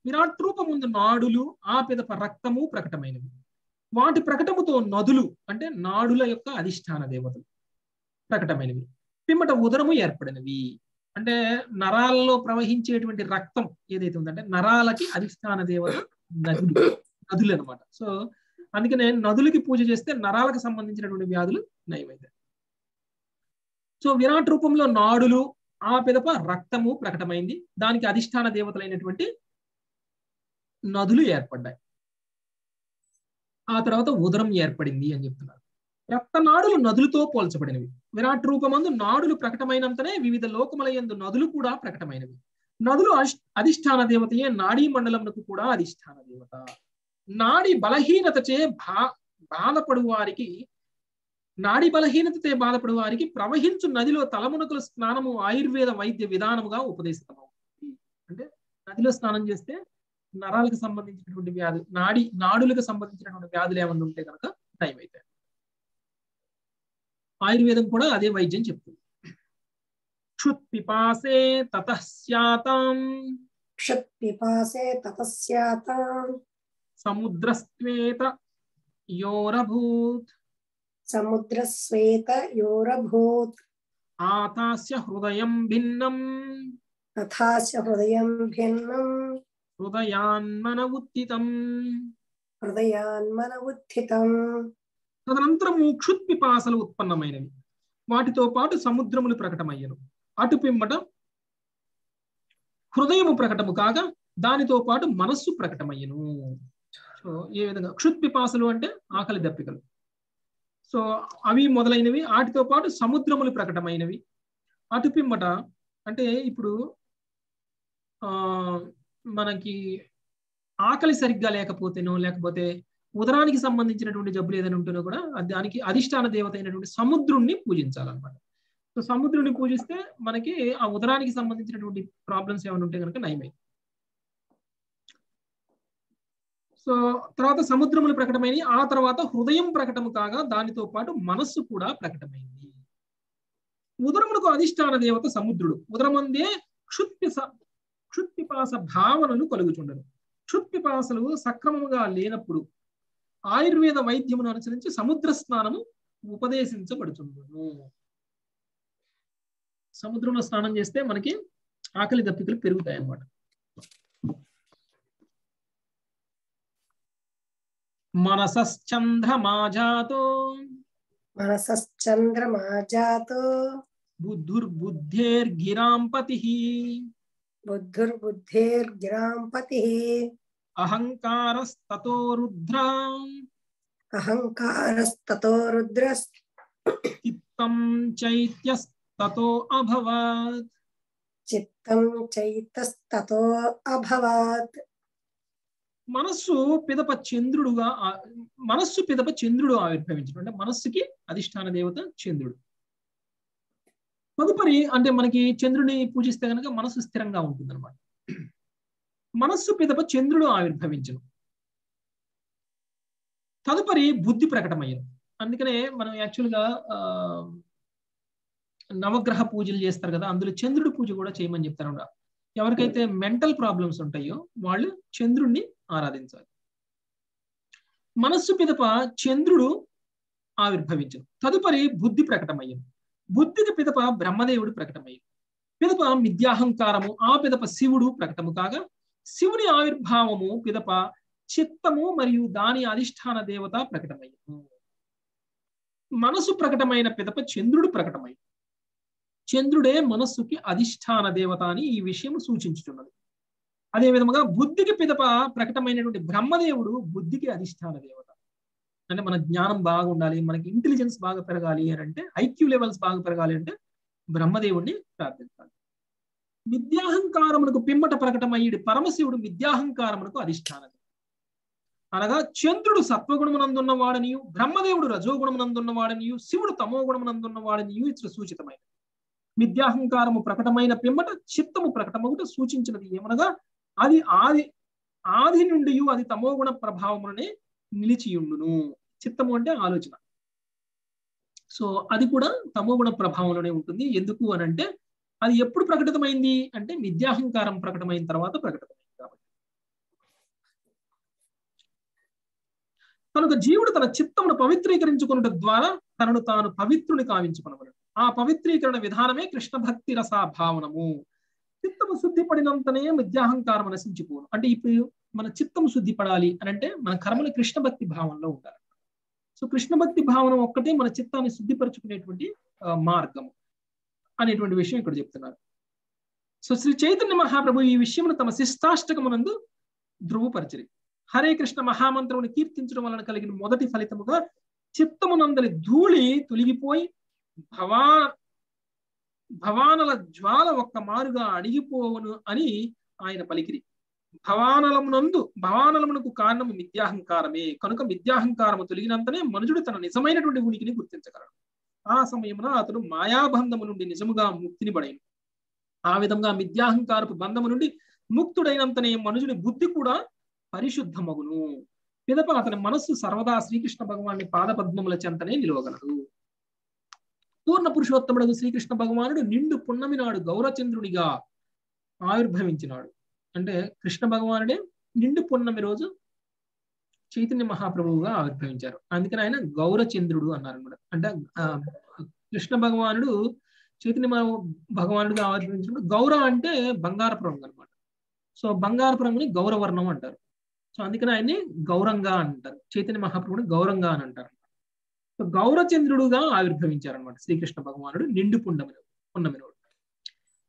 విరాట్ రూపముందు నాడులు ఆ పిదప రక్తము ప్రకటమైనవి వాటి ప్రకటముతో నదులు అంటే నాడుల యొక్క అధిష్టాన దేవతలు ప్రకటమైనవి పిమ్మట ఉదరము ఏర్పడినవి అంటే నరాలలో ప్రవహించేటువంటి రక్తం ఏదైతే ఉందంటే నరాలకి అధిష్టాన దేవత నదులు నదులు అనమాట సో అందుకనే నదులకి పూజ చేస్తే నరాలకు సంబంధించినటువంటి వ్యాధులు నయమైతాయి. సో విరాట్ రూపంలో నాడులు ఆ పిదప రక్తము ప్రకటమైంది. దానికి అధిష్టాన దేవతలైనటువంటి నదులు ఏర్పడ్డాయి. ఆ తర్వాత ఉదరం ఏర్పడింది అని చెప్తున్నారు. రక్తనాడులు నదులతో పోల్చబడినవి. విరాట్ రూపమందు నాడులు ప్రకటమైనంతనే వివిధ లోకములయందు నదులు కూడా ప్రకటమైనవి. నదులు అధిష్టాన దేవతయే నాడీ మండలమునకు కూడా అధిష్టాన దేవత. నాడి బలహీనతచే బా బాధపడు వారికి నాడి బలహీనతచే బాధపడు వారికి ప్రవహించు నదిలో తలమునకుల స్నానము ఆయుర్వేద వైద్య విధానముగా ఉపదేశితమవుతుంది అంటే నదిలో స్నానం చేస్తే నరాలకు సంబంధించినటువంటి వ్యాధులు నాడి నాడులకు సంబంధించినటువంటి వ్యాధులు ఏమన్నా ఉంటే కనుక టైం అయితే ఆయుర్వేదం కూడా అదే వైద్యం చెప్తుంది. క్షుత్ పిపాసే క్షుత్పిపాసే క్షత్పిపాసే సముద్రస్వేత యోరభూత్. సముద్రస్వేత యోరభూత్. ఆతాస్య హృదయం భిన్నం. తథాస్య హృదయం భిన్నం. హృదయాన్మన ఉత్తితం హృదయాన్మన ఉత్థితం తదనంతరము క్షుత్పిపాసలు ఉత్పన్నమైనవి. వాటితో పాటు సముద్రములు ప్రకటమయ్యను. అటు పిమ్మట హృదయము ప్రకటము కాగా దానితో పాటు మనస్సు ప్రకటమయ్యను. సో ఏ విధంగా? క్షుత్పిపాసలు అంటే ఆకలి దప్పికలు. సో అవి మొదలైనవి వాటితో పాటు సముద్రములు ప్రకటమైనవి. అటు పిమ్మట అంటే ఇప్పుడు ఆ మనకి ఆకలి సరిగ్గా లేకపోతేనో లేకపోతే ఉదరానికి సంబంధించినటువంటి జబ్బులు ఏదైనా ఉంటేనో కూడా దానికి అధిష్టాన దేవత అయినటువంటి సముద్రుణ్ణి పూజించాలన్నమాట. సో సముద్రుని పూజిస్తే మనకి ఆ ఉదరానికి సంబంధించినటువంటి ప్రాబ్లమ్స్ ఏమైనా ఉంటే కనుక నయమైంది సో తర్వాత సముద్రములు ప్రకటమైనవి ఆ తర్వాత హృదయం ప్రకటము కాగా దానితో పాటు మనస్సు కూడా ప్రకటమైంది. ఉదరములకు అధిష్టాన దేవత సముద్రుడు. ఉదరమందే క్షుత్పిస క్షుత్పిపాస భావనలు కలుగుచుండను. క్షుత్పిపాసలు సక్రమముగా లేనప్పుడు ఆయుర్వేద వైద్యమును అనుసరించి సముద్ర స్నానము ఉపదేశించబడుచుండను. సముద్రంలో స్నానం చేస్తే మనకి ఆకలి దప్పికలు పెరుగుతాయి అన్నమాట मनसश्चन्द्रमा जातो मनसश्चन्द्रमा जातो बुद्धिर्बुद्धेर्गिरां पतिः बुद्धिर्बुद्धेर्गिरां पतिः अहङ्कारस्ततो रुद्रा अहङ्कारस्ततो रुद्रस्। चित्तं चैत्यस्ततो अभवत्। चित्तं चैतस्ततो अभवत्। మనస్సు పిదప చంద్రుడుగా మనస్సు పిదప చంద్రుడు ఆవిర్భవించడం. అంటే మనస్సుకి అధిష్టాన దేవత చంద్రుడు. తదుపరి అంటే మనకి చంద్రుడిని పూజిస్తే కనుక మనస్సు స్థిరంగా ఉంటుంది అనమాట మనస్సు పిదప చంద్రుడు ఆవిర్భవించను తదుపరి బుద్ధి ప్రకటమయ్యను అందుకనే మనం యాక్చువల్గా ఆ నవగ్రహ పూజలు చేస్తారు కదా అందులో చంద్రుడి పూజ కూడా చేయమని చెప్తారు ఎవరికైతే మెంటల్ ప్రాబ్లమ్స్ ఉంటాయో వాళ్ళు చంద్రుణ్ణి ఆరాధించాలి. మనస్సు పిదప చంద్రుడు ఆవిర్భవించను తదుపరి బుద్ధి ప్రకటమయ్యింది. బుద్ధికి పిదప బ్రహ్మదేవుడు ప్రకటమయ్యను పిదప మిథ్యాహంకారము ఆ పిదప శివుడు ప్రకటము కాగా శివుని ఆవిర్భావము పిదప చిత్తము మరియు దాని అధిష్టాన దేవత ప్రకటమయ్యను మనసు ప్రకటమైన పిదప చంద్రుడు ప్రకటమై చంద్రుడే మనస్సుకి అధిష్టాన దేవత అని ఈ విషయం సూచించుతున్నది అదే విధముగా బుద్ధికి పిదప ప్రకటమైనటువంటి బ్రహ్మదేవుడు బుద్ధికి అధిష్టాన దేవత. అంటే మన జ్ఞానం బాగా ఉండాలి మనకి ఇంటెలిజెన్స్ బాగా పెరగాలి అని అంటే ఐక్యూ లెవెల్స్ బాగా పెరగాలి అంటే బ్రహ్మదేవుడిని ప్రార్థించాలి. విద్యాహంకారమునకు పిమ్మట ప్రకటమయ్యడు పరమశివుడు విద్యాహంకారమునకు అధిష్టాన అనగా చంద్రుడు సత్వగుణమునందున్న వాడనియు బ్రహ్మదేవుడు రజోగుణమునందున్న వాడనియు శివుడు తమో గుణమునందున్న వాడనియు ఇతర సూచితమైన విద్యాహంకారము ప్రకటమైన పిమ్మట చిత్తము ప్రకటమగుట సూచించినది ఏమనగా అది ఆది ఆది నుండి అది తమోగుణ ప్రభావమునే నిలిచియుండును. చిత్తము అంటే ఆలోచన. సో అది కూడా తమోగుణ ప్రభావంలోనే ఉంటుంది. ఎందుకు అని అంటే అది ఎప్పుడు ప్రకటితమైంది? అంటే విద్యాహంకారం ప్రకటమైన తర్వాత ప్రకటితమైంది కాబట్టి. కనుక జీవుడు తన చిత్తమును పవిత్రీకరించుకున్నట ద్వారా తనను తాను పవిత్రుని కావించుకునవలను. ఆ పవిత్రీకరణ విధానమే కృష్ణ భక్తి రసా భావనము. చిత్తము శుద్ధి పడినంతనే మిథ్యాహంకారం నశించిపోను. అంటే ఇప్పుడు మన చిత్తము శుద్ధి పడాలి అని అంటే మన కర్మలు కృష్ణ భక్తి భావనలో ఉండాలి. సో కృష్ణ భక్తి భావన ఒక్కటే మన చిత్తాన్ని శుద్ధిపరచుకునేటువంటి మార్గము అనేటువంటి విషయం ఇక్కడ చెప్తున్నారు. సో శ్రీ చైతన్య మహాప్రభు ఈ విషయమును తమ శిష్టాష్టకమునందు ధృవపరిచరి. హరే కృష్ణ మహామంత్రమును కీర్తించడం వలన కలిగిన మొదటి ఫలితముగా చిత్తమునందలి ధూళి తొలగిపోయి భవా భవానల జ్వాల ఒక్క మారుగా అణిగిపోవను అని ఆయన పలికిరి. భవానలమునందు భవానలమునకు కారణము మిథ్యాహంకారమే. కనుక మిథ్యాహంకారము తొలగినంతనే మనుషుడు తన నిజమైనటువంటి ఉనికిని గుర్తించగలడు. ఆ సమయమున అతడు మాయాబంధము నుండి నిజముగా ముక్తిని పడైను. ఆ విధంగా మిథ్యాహంకారపు బంధము నుండి ముక్తుడైనంతనే మనుషుని బుద్ధి కూడా పరిశుద్ధమగును. పిదప అతని మనస్సు సర్వదా శ్రీకృష్ణ భగవాని పాదపద్మముల చెంతనే నిలవగలదు. పూర్ణ పురుషోత్తముడు శ్రీకృష్ణ భగవానుడు నిండు పున్నమి నాడు గౌరచంద్రుడిగా ఆవిర్భవించినాడు. అంటే కృష్ణ భగవానుడే నిండు పున్నమి రోజు చైతన్య మహాప్రభువుగా ఆవిర్భవించారు. అందుకని ఆయన గౌరచంద్రుడు అన్నారు అనమాట. అంటే కృష్ణ భగవానుడు చైతన్య భగవానుడిగా ఆవిర్భవించినప్పుడు గౌర అంటే బంగారపు రంగు అనమాట. సో బంగారపు రంగుని గౌరవర్ణం అంటారు. సో అందుకని ఆయన్ని గౌరంగా అంటారు. చైతన్య మహాప్రభుని గౌరంగా అని అంటారు. గౌరచంద్రుడుగా ఆవిర్భవించారనమాట శ్రీకృష్ణ భగవానుడు నిండు పుండమిన పున్నమినోడు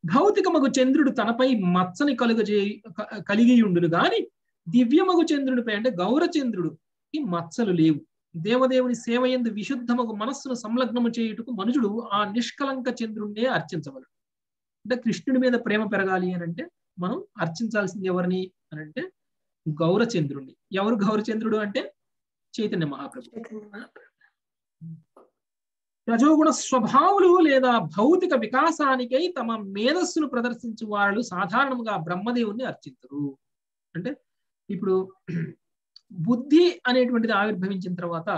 భౌతికమగు చంద్రుడు తనపై మచ్చని కలుగజే కలిగి ఉండును గాని దివ్యమగు చంద్రుడిపై అంటే గౌరచంద్రుడుకి మచ్చలు లేవు. దేవదేవుని సేవ ఎందు విశుద్ధమగు మనస్సును సంలగ్నము చేయుటకు మనుషుడు ఆ నిష్కలంక చంద్రుణ్ణే అర్చించవలడు. అంటే కృష్ణుడి మీద ప్రేమ పెరగాలి అని అంటే మనం అర్చించాల్సింది ఎవరిని అని అంటే గౌరచంద్రుణ్ణి. ఎవరు గౌరచంద్రుడు అంటే? చైతన్య చైతన్య మహాప్రభు. రజోగుణ స్వభావులు లేదా భౌతిక వికాసానికై తమ మేధస్సును ప్రదర్శించు వాళ్ళు సాధారణంగా బ్రహ్మదేవుణ్ణి అర్చిస్తారు అంటే ఇప్పుడు బుద్ధి అనేటువంటిది ఆవిర్భవించిన తర్వాత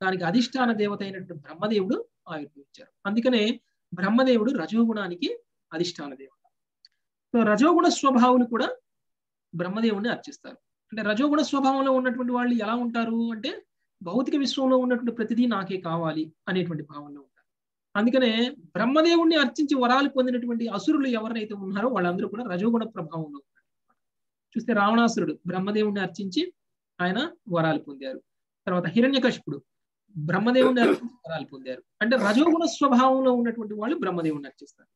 దానికి అధిష్టాన దేవత అయినటువంటి బ్రహ్మదేవుడు ఆవిర్భవించారు. అందుకనే బ్రహ్మదేవుడు రజోగుణానికి అధిష్టాన దేవత. సో రజోగుణ స్వభావులు కూడా బ్రహ్మదేవుణ్ణి అర్చిస్తారు. అంటే రజోగుణ స్వభావంలో ఉన్నటువంటి వాళ్ళు ఎలా ఉంటారు అంటే భౌతిక విశ్వంలో ఉన్నటువంటి ప్రతిదీ నాకే కావాలి అనేటువంటి భావనలో ఉంటారు. అందుకనే బ్రహ్మదేవుణ్ణి అర్చించి వరాలు పొందినటువంటి అసురులు ఎవరైతే ఉన్నారో వాళ్ళందరూ కూడా రజోగుణ ప్రభావంలో ఉన్నారు. చూస్తే రావణాసురుడు బ్రహ్మదేవుణ్ణి అర్చించి ఆయన వరాలు పొందారు. తర్వాత హిరణ్యకశిపుడు బ్రహ్మదేవుణ్ణి అర్చించి వరాలు పొందారు. అంటే రజోగుణ స్వభావంలో ఉన్నటువంటి వాళ్ళు బ్రహ్మదేవుణ్ణి అర్చిస్తారు.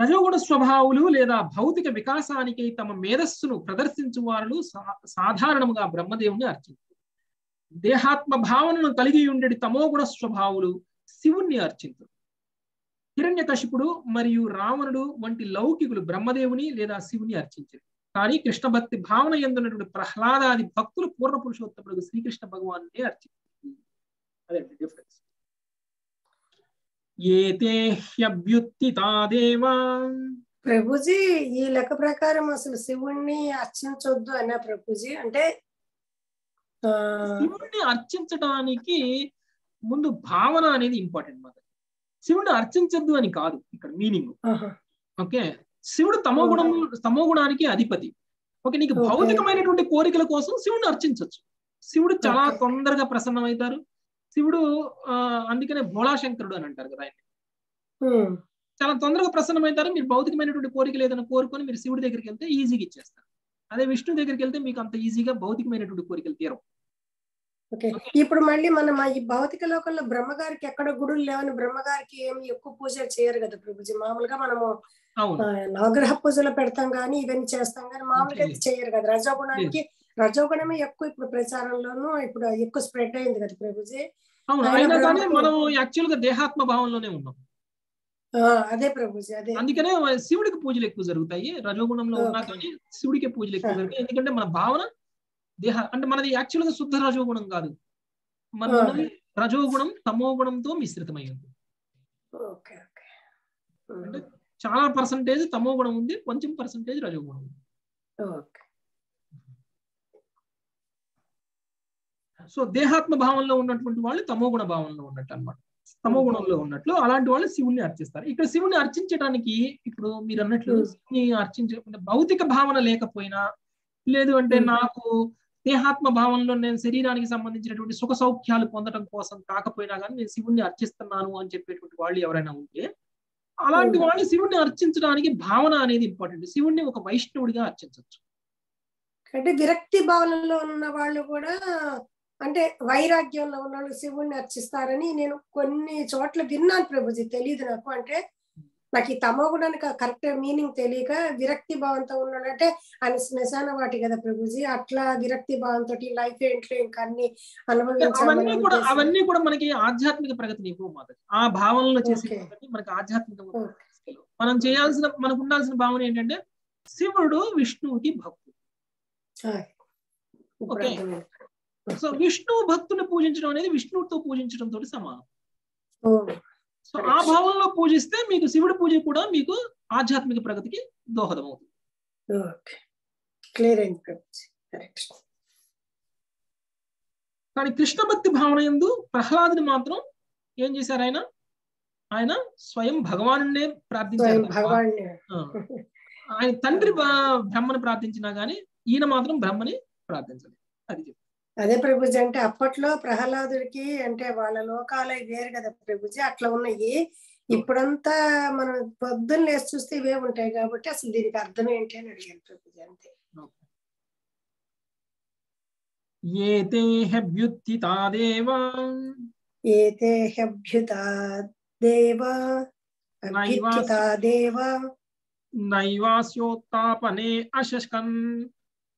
రజోగుణ స్వభావులు లేదా భౌతిక వికాసానికి తమ మేధస్సును ప్రదర్శించు వారు సాధారణంగా బ్రహ్మదేవుని అర్చించారు. దేహాత్మ భావనను కలిగి ఉండేటి తమోగుణ స్వభావులు శివుణ్ణి అర్చించరు హిరణ్యకశిపుడు మరియు రావణుడు వంటి లౌకికులు బ్రహ్మదేవుని లేదా శివుని అర్చించారు. కానీ కృష్ణ భక్తి భావన ఎందున్నటువంటి ప్రహ్లాదాది భక్తులు పూర్ణ పురుషోత్తముడు శ్రీకృష్ణ భగవాన్ని అర్చించారు. అదే డిఫరెన్స్ ప్రభుజీ ఈ లెక్క ప్రకారం అసలు శివుణ్ణి అర్చించొద్దు అన్న ప్రభుజీ. అంటే శివుణ్ణి అర్చించడానికి ముందు భావన అనేది ఇంపార్టెంట్ మాట శివుణ్ణి అర్చించద్దు అని కాదు ఇక్కడ మీనింగ్. ఓకే? శివుడు తమో గుణం తమో గుణానికి అధిపతి. ఓకే? నీకు. భౌతికమైనటువంటి కోరికల కోసం శివుడిని అర్చించవచ్చు శివుడు చాలా. తొందరగా ప్రసన్నమవుతారు. శివుడు అందుకనే భోళాశంకరుడు అని అంటారు కదా ఆయన చాలా తొందరగా ప్రసన్నమవుతారు. మీరు భౌతికమైనటువంటి కోరికలు ఏదైనా కోరుకొని మీరు శివుడి దగ్గరికి వెళ్తే ఈజీగా ఇచ్చేస్తారు. అదే విష్ణు దగ్గరికి వెళ్తే మీకు అంత ఈజీగా భౌతికమైనటువంటి కోరికలు తీరవు. ఓకే. ఇప్పుడు మళ్ళీ మనం ఈ భౌతిక లోకంలో బ్రహ్మగారికి ఎక్కడ గుడులు లేవని బ్రహ్మగారికి ఏమి ఎక్కువ పూజలు చేయరు కదా ప్రభుజీ. మామూలుగా మనము నవగ్రహ పూజలు పెడతాం కానీ ఇవన్నీ చేస్తాం కానీ మామూలుగా చేయరు. కదా. రజోగుణానికి రజోగుణమే ఎక్కువ ఇప్పుడు ప్రచారంలోనూ ఇప్పుడు ఎక్కువ స్ప్రెడ్ అయింది కదా ప్రభుజీ. మనం యాక్చువల్గా దేహాత్మ భావంలోనే ఉన్నాం. అదే ప్రభుజీ అదే. అందుకనే శివుడికి పూజలు ఎక్కువ జరుగుతాయి. రజోగుణంలో ఉన్నా. కానీ శివుడికి పూజలు ఎక్కువ జరుగుతాయి. ఎందుకంటే మన భావన దేహ అంటే మనది యాక్చువల్గా శుద్ధ రజోగుణం కాదు. మన. ఉన్నది రజోగుణం తమో గుణంతో మిశ్రితమై ఉంది ఓకే. ఓకే ఉమ్, అంటే చాలా పర్సంటేజ్ తమో గుణం ఉంది కొంచెం పర్సంటేజ్ రజోగుణం ఉంది. సో దేహాత్మ భావంలో ఉన్నటువంటి వాళ్ళు తమో గుణ భావంలో ఉన్నట్టు అన్నమాట. తమో గుణంలో ఉన్నట్లు అలాంటి వాళ్ళు శివుణ్ణి అర్చిస్తారు. ఇక్కడ శివుణ్ణి అర్చించడానికి ఇప్పుడు మీరు అన్నట్లు. శివుని అర్చించే భౌతిక భావన లేకపోయినా లేదు అంటే. నాకు దేహాత్మ భావంలో నేను శరీరానికి సంబంధించినటువంటి సుఖ సౌఖ్యాలు పొందడం కోసం కాకపోయినా కానీ నేను శివుణ్ణి అర్చిస్తున్నాను అని చెప్పేటువంటి వాళ్ళు ఎవరైనా ఉంటే అలాంటి. వాళ్ళు శివుణ్ణి అర్చించడానికి భావన అనేది ఇంపార్టెంట్ శివుణ్ణి ఒక వైష్ణవుడిగా అర్చించవచ్చు అంటే విరక్తి భావనలో ఉన్న వాళ్ళు కూడా అంటే వైరాగ్యంలో ఉన్న వాళ్ళు శివుణ్ణి అర్చిస్తారని నేను కొన్ని చోట్ల విన్నాను ప్రభుజీ. తెలియదు నాకు. అంటే నాకు ఈ తమోగుడానికి కరెక్ట్ మీనింగ్ తెలియక విరక్తి భావంతో ఉన్నాడు అంటే ఆయన శ్మశాన వాటి కదా ప్రభుజీ అట్లా విరక్తి భావంతో లైఫ్ ఏంట్లో ఇంకా అన్ని అవన్నీ కూడా అవన్నీ కూడా మనకి ఆధ్యాత్మిక ప్రగతిని ఇవ్వవు ఆ భావనలో చేసే మనకి ఆధ్యాత్మిక. మనం చేయాల్సిన మనకు ఉండాల్సిన భావన ఏంటంటే శివుడు విష్ణువుకి భక్తుడు. Okay. సో విష్ణువు భక్తుని పూజించడం అనేది విష్ణువుతో పూజించడం తోటి సమానం సో ఆ. భావంలో పూజిస్తే మీకు శివుడి పూజ కూడా మీకు ఆధ్యాత్మిక ప్రగతికి దోహదం అవుతుంది క్లియర్ కరెక్ట్ కానీ కృష్ణ భక్తి భావన ఎందు ప్రహ్లాదుని మాత్రం ఏం చేశారు ఆయన? ఆయన స్వయం భగవానునే ప్రార్థించారు భగవాన్ ఆ, ఆయన తండ్రి బ్రహ్మని ప్రార్థించినా గానీ ఈయన మాత్రం బ్రహ్మని ప్రార్థించలేదు. అది చెప్పు. అదే ప్రభుజీ అంటే అప్పట్లో ప్రహ్లాదుడికి అంటే వాళ్ళ లోకాలే వేరు కదా ప్రభుజీ అట్లా ఉన్నాయి. ఇప్పుడంతా మనం పొద్దున్న లేచి చూస్తే ఇవే ఉంటాయి కాబట్టి అసలు దీనికి అర్థం ఏంటి అని అడిగాను ప్రభుజీ అంతే. ఏతే హ్యుత్థితాదేవ ఏతే హ్యభ్యుతా దేవ? అభ్యుత్థితా దేవ? నైవాస్యోత్తాపనే అశస్కన్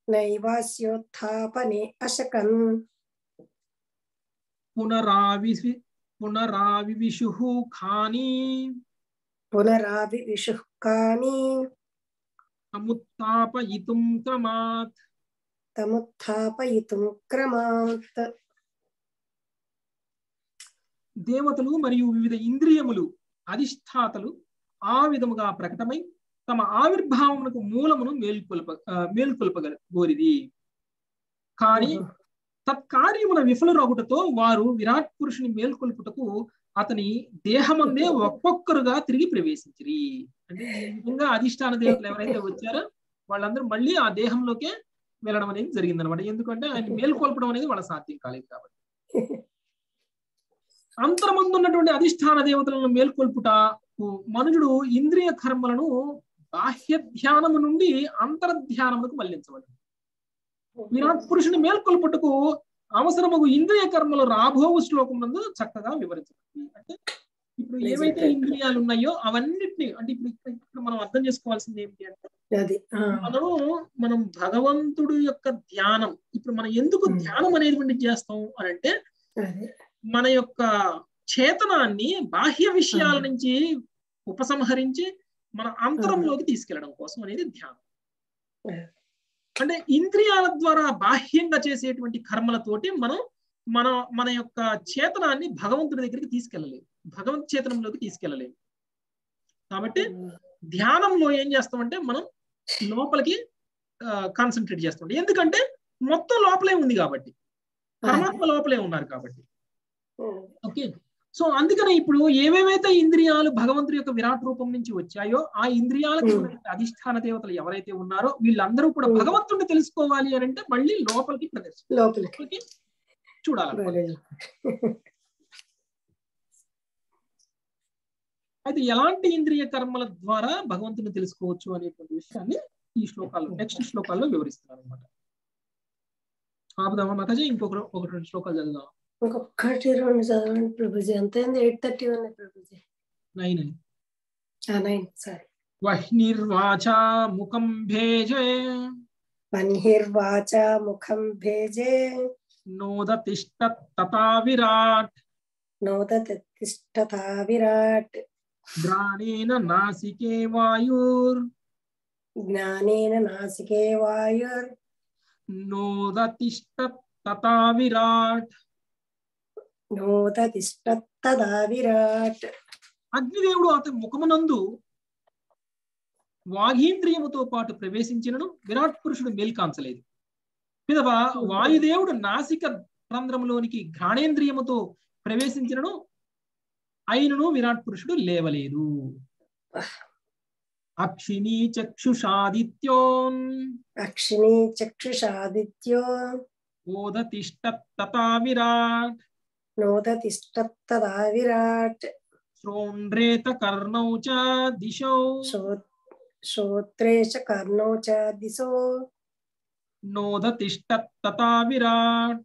నైవాస్యోత్థాపనే అశకన్ పునరావిసి పునరావివిషుః ఖాని పునరావి విషుకాని సముత్తాపయితుం క్రమాత్ తముత్థాపయితుం క్రమాత్ దేవతలు మరియు వివిధ ఇంద్రియములు అధిష్టాతలు ఆ విధముగా ప్రకటమై తమ ఆవిర్భావమునకు మూలమును మేల్కొల్ప మేల్కొల్పగల గోరిది కానీ తత్కార్యమున విఫలరగుటతో వారు విరాట్ పురుషుని మేల్కొల్పుటకు అతని దేహమందే ఒక్కొక్కరుగా తిరిగి ప్రవేశించిరి. అంటే ఈ విధంగా అధిష్టాన దేవతలు ఎవరైతే వచ్చారో వాళ్ళందరూ మళ్ళీ ఆ దేహంలోకే వెళ్ళడం అనేది జరిగింది అనమాట ఎందుకంటే ఆయన మేల్కొల్పడం అనేది వాళ్ళ సాధ్యం కాలేదు కాబట్టి. అంతర్మందు ఉన్నటువంటి అధిష్టాన దేవతలను మేల్కొల్పుట మనుజుడు ఇంద్రియ కర్మలను బాహ్య ధ్యానము నుండి అంతర్ధ్యానములకు మళ్ళించవలెను విరాట్ పురుషుని మేల్కొల్పుటకు అవసరమగు ఇంద్రియ కర్మలు రాబోవు శ్లోకం నందు చక్కగా వివరించబడింది. అంటే ఇప్పుడు ఏవైతే ఇంద్రియాలు ఉన్నాయో అవన్నిటిని అంటే ఇప్పుడు ఇక్కడ మనం అర్థం చేసుకోవాల్సింది ఏంటి అంటే మనము మనం భగవంతుడు యొక్క ధ్యానం ఇప్పుడు మనం ఎందుకు. ధ్యానం అనేది చేస్తాం అని అంటే మన యొక్క చేతనాన్ని బాహ్య విషయాల. నుంచి ఉపసంహరించి మన అంతరంలోకి తీసుకెళ్ళడం కోసం అనేది ధ్యానం. అంటే ఇంద్రియాల ద్వారా బాహ్యంగా చేసేటువంటి కర్మలతోటి మనం మన మన యొక్క చేతనాన్ని భగవంతుడి దగ్గరికి తీసుకెళ్ళలేము. భగవంత్ చేతనంలోకి తీసుకెళ్ళలేము. కాబట్టి ధ్యానంలో ఏం చేస్తామంటే మనం లోపలికి కాన్సన్ట్రేట్ చేస్తాం. ఎందుకంటే మొత్తం లోపలే ఉంది కాబట్టి. పరమాత్మ లోపలే ఉన్నారు కాబట్టి. ఓకే? సో అందుకనే ఇప్పుడు ఏవేవైతే ఇంద్రియాలు భగవంతుడి యొక్క విరాట్ రూపం నుంచి వచ్చాయో ఆ ఇంద్రియాలకు అధిష్టాన దేవతలు ఎవరైతే ఉన్నారో వీళ్ళందరూ కూడా. భగవంతుడిని తెలుసుకోవాలి అని అంటే మళ్ళీ లోపలికి ప్రదర్శన లోపలికి. చూడాలి. అయితే ఎలాంటి ఇంద్రియ కర్మల ద్వారా భగవంతుని తెలుసుకోవచ్చు అనేటువంటి విషయాన్ని ఈ శ్లోకాల్లో నెక్స్ట్ శ్లోకాల్లో వివరిస్తున్నారు అనమాట ఆపుదామా మాతాజీ ఇంకొక ఒకటి రెండు శ్లోకాలు చదువుదాం ఇంకొకటి రెండు చదవండి ప్రభుజీ ఎంత అయింది ఎయిట్ థర్టీ ఉన్నాయి ప్రభుజీ నైన్ అని నైన్ సారీ వహ్నిర్వాచా ముఖం భేజే మన్హిర్వాచ ముఖం భేజే నోదతిష్ట తథా విరాట్ నోదతిష్టతా విరాట్ గ్రాణేన నాసికే వాయుర్ జ్ఞానేన నాసికే వాయుర్ నోదతిష్ట తథా విరాట్ విరాట్ అగ్నిదేవుడు అతని ముఖమునందు వాగీంద్రియముతో పాటు ప్రవేశించినను విరాట్ పురుషుడు మేల్కాంచలేదు పిదవ వాయుదేవుడు నాసిక రంధ్రములోనికి ఘ్రాణేంద్రియముతో ప్రవేశించినను అయినను విరాట్ పురుషుడు లేవలేదు. అక్షిణీ చక్షుషాదిత్యోన్. అక్షిణి చక్షుషాదిత్యో ఓదతిష్ట తథా విరాట్ నోదతిష్టత్తదా విరాట్ శ్రోణ్రేత కర్ణౌ చ దిశౌ. శ్రో- శ్రోత్రే చ కర్ణో చ దిశో నోదతిష్ట తథా విరాట్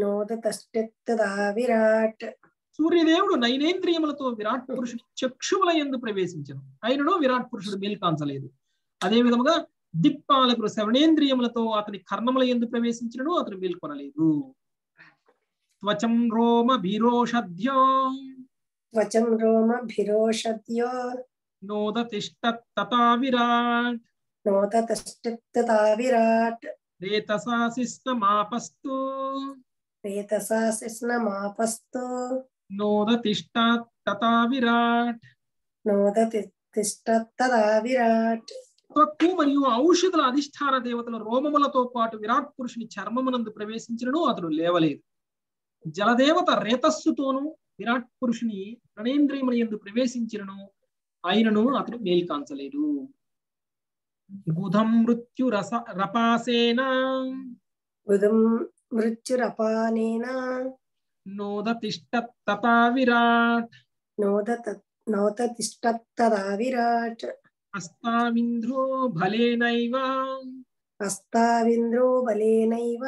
నోదతష్టత్తదా విరాట్ సూర్యదేవుడు నైనేంద్రియములతో విరాట్ పురుషుడి చక్షువుల ఎందు ప్రవేశించను. అయినను విరాట్ పురుషుడు మేల్కాంచలేదు. అదే విధముగా దిక్పాలకుడు శ్రవణేంద్రియములతో అతని కర్ణముల ఎందు ప్రవేశించినను అతను మేల్కొనలేదు. త్వచం రోమ భీరోషధ్యో త్వచం రోమ భిరోషద్యో నోదతిష్ట తథా విరాట్ నోదతష్టత్తదా విరాట్ రేతసా శిష్టమాపస్తు రేతసా శిష్ణమాపస్తో నోదతిష్ట తథా విరాట్ నోదతిష్టత్తదా విరాట్ త్వక్కు మరియు ఔషధుల అధిష్టాన దేవతల రోమములతో పాటు విరాట్ పురుషుని చర్మమునందు ప్రవేశించినను అతడు లేవలేదు. జలదేవత రేతస్సుతోనూ విరాట్ పురుషుని ప్రణేంద్రియముల ఎందు ప్రవేశించినను అయినను అతడు మేల్కాంచలేదు గుధం మృత్యు రస రపాసేన. ఉదం మృత్యురపానేన నోదతిష్ట తథా విరాట్. నోదత నౌత తిష్టత్తదా విరాట్. హస్తావింద్రో బలేనైవ. హస్తావింద్రో బలేనైవ.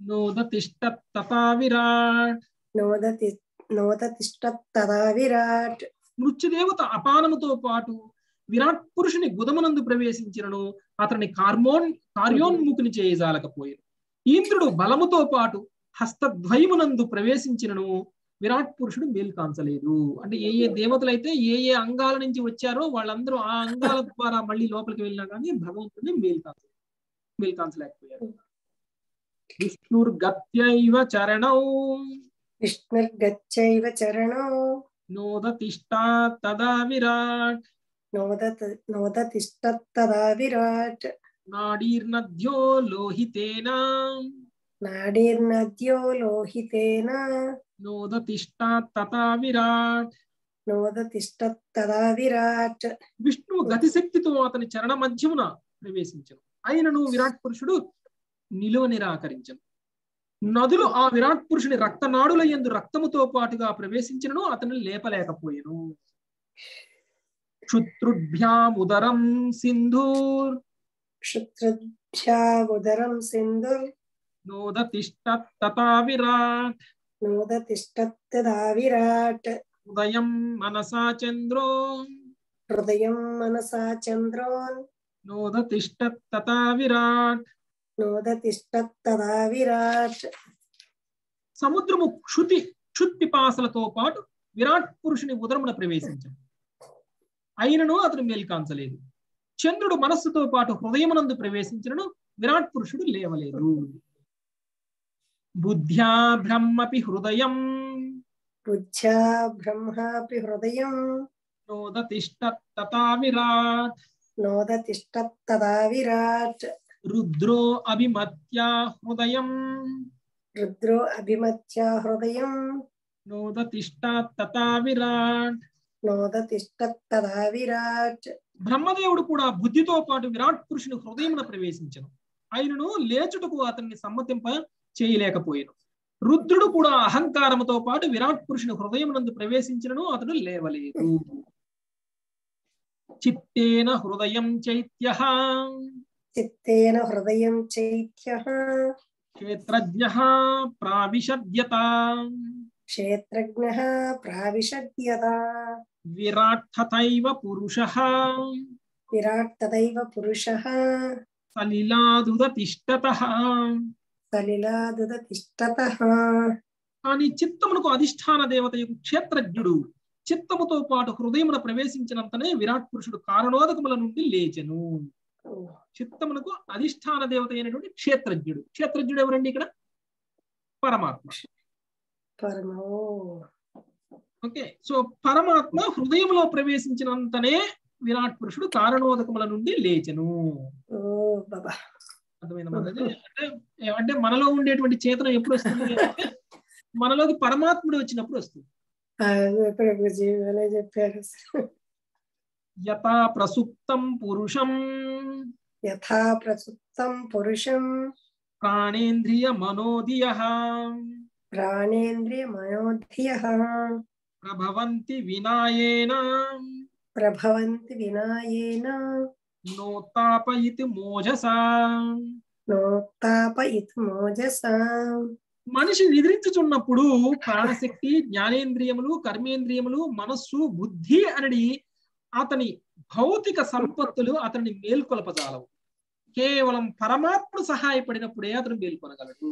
నోదతిష్టత్తథా విరాట్ నోదతి నోత తిష్టత్తదా విరాట్ మృత్యుదేవత అపానముతో పాటు విరాట్ పురుషుని గుదమునందు ప్రవేశించినను అతని కార్మోన్ కార్యోన్ముఖుని చేయజాలకపోయాను. ఇంద్రుడు బలముతో పాటు హస్తద్వయమునందు ప్రవేశించినను విరాట్ పురుషుడు మేలు కాంచలేదు. అంటే ఏ ఏ దేవతలైతే ఏ ఏ అంగాల నుంచి వచ్చారో వాళ్ళందరూ ఆ అంగాల ద్వారా మళ్ళీ లోపలికి వెళ్ళినా కానీ భగవంతుడిని మేలు కాంచలేదు మేలు కాంచలేకపోయారు. విష్ణుర్గత్యైవ చరణౌ. విష్ణుర్గచ్చైవ చరణో. నోదతిష్టా తదా విరాట్ నోదత నోదతిష్టత్తదా విరాట్ నాడీర్నద్యో లోహితేన. నాడీర్నద్యో లోహితేన. నోదతిష్టా తథా విరాట్ నోదతిష్టత్తదా విరాట్ విష్ణువు గతిశక్తితో అతని చరణ మధ్యమున ప్రవేశించను. అయినను విరాట్ పురుషుడు నిలువ నిరాకరించను నదులు ఆ విరాట్ పురుషుని రక్తనాడుల యందు రక్తముతో పాటుగా ప్రవేశించినను అతను లేపలేకపోయెను. క్షుత్రుభ్యాముదరం సింధూర్. క్షుత్రుభ్యాముదరం సింధుర్. నోదతిష్ట తథా విరాట్ నోదతిష్టత్తదా విరాట్ ఉదయం మనసా చంద్రో హృదయం మనసా చంద్రోన్. నోదతిష్ట తథా విరాట్ నోదతిష్టత్తదా విరాట్? సముద్రము క్షుతి క్షుత్పిపాసలతో పాటు విరాట్ పురుషుని ఉదరమున ప్రవేశించాడు అయినను అతను మేలు కాంచలేదు. చంద్రుడు మనస్సుతో పాటు హృదయమునందు ప్రవేశించినను విరాట్ పురుషుడు లేవలేదు. బుద్ధ్యా బ్రహ్మపి హృదయం. బుద్ధ్యా బ్రహ్మాపి హృదయం. నోదతిష్ట తథా విరాట్. నోదతిష్టత్తదా విరాట్? రుద్రో అభిమత్యా హృదయం రుద్రో అభిమత్యా హృదయం నోదతిష్ట తథా విరాట్ నోదతిష్టత్తదా విరాట్ బ్రహ్మదేవుడు కూడా బుద్ధితో పాటు విరాట్ పురుషుని హృదయమున ప్రవేశించను। ఆయనను లేచుటకు అతన్ని సమ్మతింప చేయలేకపోయాను। రుద్రుడు కూడా అహంకారముతో పాటు విరాట్ పురుషుని హృదయమునందు ప్రవేశించినను అతడు లేవలేదు। చిత్తేన హృదయం చైత్య చిత్తేన హృదయం చైత్య క్షేత్రజ్ఞ ప్రావిశద్యత క్షేత్రజ్ఞ ప్రావిశద్యత విరాట్ తథైవ పురుష విరాట్ తదైవ పురుష సలిలాదుదతిష్టత సలిలాదుదతిష్టత కానీ చిత్తమునకు అధిష్టాన దేవతయకు క్షేత్రజ్ఞుడు చిత్తముతో పాటు హృదయమున ప్రవేశించినంతనే విరాట్ పురుషుడు కారణోదకముల నుండి లేచెను। చిత్తమునకు అధిష్టాన దేవత అయినటువంటి క్షేత్రజ్ఞుడు. క్షేత్రజ్ఞుడు ఎవరండి ఇక్కడ? పరమాత్మ. పరమో ఓకే సో పరమాత్మ హృదయంలో ప్రవేశించినంతనే విరాట్ పురుషుడు కారణోదకముల నుండి లేచెను? అంటే అంటే మనలో ఉండేటువంటి చేతన ఎప్పుడు వస్తుంది? మనలోకి పరమాత్ముడు వచ్చినప్పుడు వస్తుంది. యథా ప్రసుప్తం పురుషం. యథా ప్రసుప్తం పురుషం ప్రాణేంద్రియ మనోదియ ప్రాణేంద్రియ మనోధియ ప్రభవంతి వినాయేన ప్రభవంతి వినాయేన నోతాపయితి మోజసా నోత్తాపయిత్ మోజసా మనిషి నిద్రించుచున్నప్పుడు ప్రాణశక్తి జ్ఞానేంద్రియములు కర్మేంద్రియములు మనస్సు బుద్ధి అనడి అతని భౌతిక సంపత్తులు అతన్ని మేల్కొల్పజాలవు. కేవలం పరమాత్ముడు సహాయపడినప్పుడే అతను మేల్కొనగలడు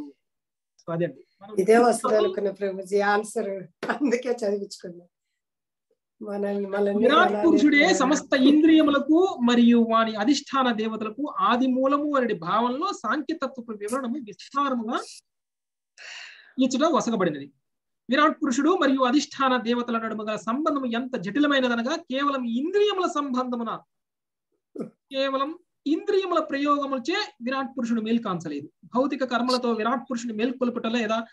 అదండి ఇదే వస్తుంది అనుకున్న ప్రభుజీ ఆన్సర్ అందుకే చదివించుకున్నా. విరాట్ పురుషుడే సమస్త ఇంద్రియములకు మరియు వాని అధిష్టాన దేవతలకు ఆది మూలము అనే భావంలో సాంఖ్యతత్వ వివరణము విస్తారముగా ఇచ్చుట వసగబడినది. విరాట్ పురుషుడు మరియు అధిష్టాన దేవతల నడుమ గల సంబంధము ఎంత జటిలమైనదనగా కేవలం ఇంద్రియముల సంబంధమున. కేవలం ఇంద్రియముల ప్రయోగములచే విరాట్ పురుషుడు మేల్కాంచలేదు. భౌతిక కర్మలతో విరాట్ పురుషుని మేల్కొల్పుట లేదా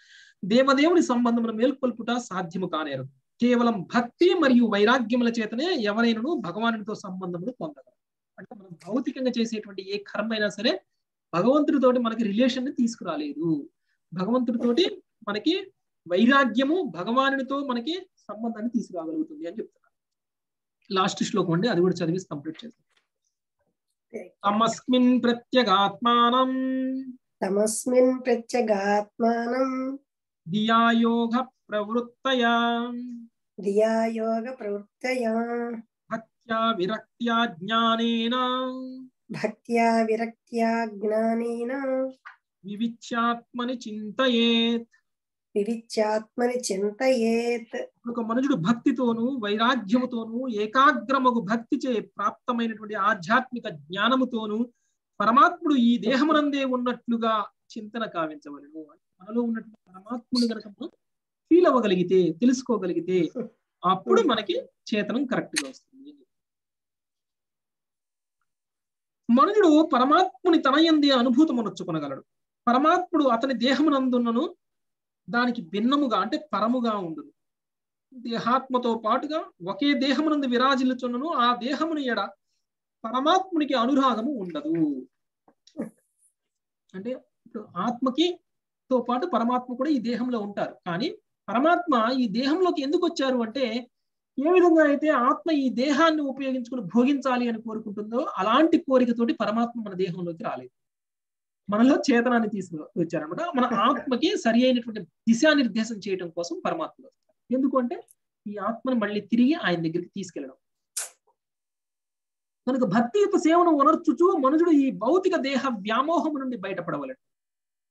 దేవదేవుని సంబంధమును మేల్కొల్పుట సాధ్యము కానేరు. కేవలం భక్తి మరియు వైరాగ్యముల చేతనే ఎవరైనను భగవానుడితో సంబంధమును పొందగలరు. అంటే మనం భౌతికంగా చేసేటువంటి ఏ కర్మ అయినా సరే భగవంతుడితోటి మనకి రిలేషన్ని తీసుకురాలేదు. భగవంతుడితోటి మనకి వైరాగ్యము భగవానుడితో మనకి సంబంధాన్ని తీసుకురాగలుగుతుంది అని చెప్తున్నారు. లాస్ట్ శ్లోకం అండి అది కూడా చదివి కంప్లీట్ చేస్తాం तमस्मिन् प्रत्यगात्मानम्। तमस्मिन् प्रत्यगात्मानम्। धियायोगप्रवृत्तया धियायोगप्रवृत्तया भक्त्या विरक्त्या ज्ञानेन भक्त्या विरक्त्या ज्ञानेन विविच्यात्मनि चिन्तयेत्। నిరిత్యాత్మని చింతయేత్. ఒక మనుషుడు భక్తితోను వైరాగ్యముతోను ఏకాగ్రమగు భక్తి చే ప్రాప్తమైనటువంటి ఆధ్యాత్మిక జ్ఞానముతోను పరమాత్ముడు ఈ దేహమునందే ఉన్నట్లుగా చింతన కావించవలను. మనలో ఉన్నటువంటి పరమాత్ముని కనుక మనం ఫీల్ అవ్వగలిగితే తెలుసుకోగలిగితే అప్పుడు మనకి చేతనం కరెక్ట్గా వస్తుంది. మనుషుడు పరమాత్ముని తన ఎందే అనుభూతమునొచ్చుకొనగలడు. పరమాత్ముడు అతని దేహమునందున్నను దానికి భిన్నముగా అంటే పరముగా ఉండును. దేహాత్మతో పాటుగా ఒకే దేహమునందు విరాజిల్లుచున్నను ఆ దేహముని ఎడ పరమాత్మునికి అనురాగము ఉండదు. అంటే ఇప్పుడు ఆత్మకి తో పాటు పరమాత్మ కూడా ఈ దేహంలో ఉంటారు. కానీ పరమాత్మ ఈ దేహంలోకి ఎందుకు వచ్చారు అంటే ఏ విధంగా అయితే ఆత్మ ఈ దేహాన్ని ఉపయోగించుకుని భోగించాలి అని కోరుకుంటుందో అలాంటి కోరికతోటి పరమాత్మ మన దేహంలోకి రాలేదు. మనలో చేతనాన్ని తీసుకు వచ్చారనమాట మన ఆత్మకి సరి అయినటువంటి దిశానిర్దేశం చేయడం కోసం పరమాత్మ వస్తారు ఈ ఆత్మను మళ్ళీ తిరిగి ఆయన దగ్గరికి తీసుకెళ్ళడం. కనుక భక్తియుత సేవను ఉనర్చుచు మనుషుడు ఈ భౌతిక దేహ వ్యామోహం నుండి బయటపడవలను.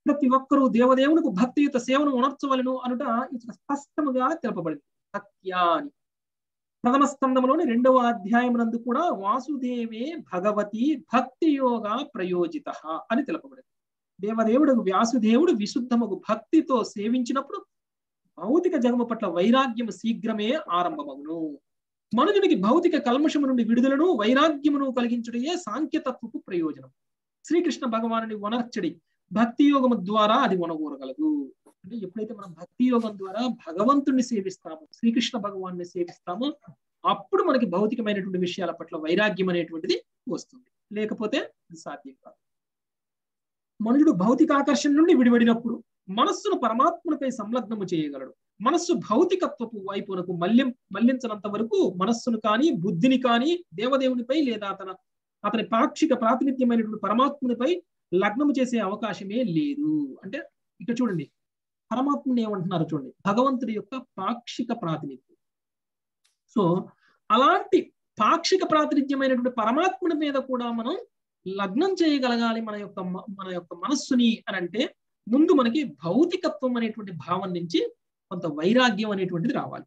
ప్రతి ఒక్కరూ దేవదేవునికి భక్తియుత సేవను ఉనర్చవలను అనుట ఇక్కడ స్పష్టముగా తెలపబడింది. సత్యాని. ప్రథమ స్కంధంలోని రెండవ అధ్యాయం నందు కూడా వాసుదేవే భగవతి భక్తి యోగ ప్రయోజిత అని తెలపబడింది. దేవదేవుడు వ్యాసుదేవుడు విశుద్ధముకు భక్తితో సేవించినప్పుడు భౌతిక జగము పట్ల వైరాగ్యము శీఘ్రమే ఆరంభమగును. మనుషునికి భౌతిక కల్మషము నుండి విడుదలను వైరాగ్యమును కలిగించుటయే సాంఖ్యతత్వపు ప్రయోజనం. శ్రీకృష్ణ భగవానుని వనర్చడి భక్తి యోగము ద్వారా అది వనగూరగలదు. అంటే ఎప్పుడైతే మనం భక్తి యోగం ద్వారా భగవంతుణ్ణి సేవిస్తామో శ్రీకృష్ణ భగవాన్ని సేవిస్తామో అప్పుడు మనకి భౌతికమైనటువంటి విషయాల పట్ల వైరాగ్యం అనేటువంటిది వస్తుంది. లేకపోతే అది సాధ్యం కాదు. మనుషుడు భౌతిక ఆకర్షణ నుండి విడిపడినప్పుడు మనస్సును పరమాత్మనిపై సంలగ్నము చేయగలడు. మనస్సు భౌతికత్వపు వైపునకు మల్లిం మళ్ళించినంత వరకు మనస్సును కానీ బుద్ధిని కానీ దేవదేవునిపై లేదా అతన అతని పాక్షిక ప్రాతినిధ్యమైనటువంటి పరమాత్మునిపై లగ్నము చేసే అవకాశమే లేదు. అంటే ఇక్కడ చూడండి. పరమాత్ముని ఏమంటున్నారు చూడండి. భగవంతుడి యొక్క పాక్షిక ప్రాతినిధ్యం. సో అలాంటి పాక్షిక ప్రాతినిధ్యమైనటువంటి పరమాత్ముడి మీద కూడా మనం లగ్నం చేయగలగాలి మన యొక్క మన యొక్క మనస్సుని అని అంటే ముందు మనకి భౌతికత్వం అనేటువంటి భావం నుంచి కొంత వైరాగ్యం అనేటువంటిది రావాలి.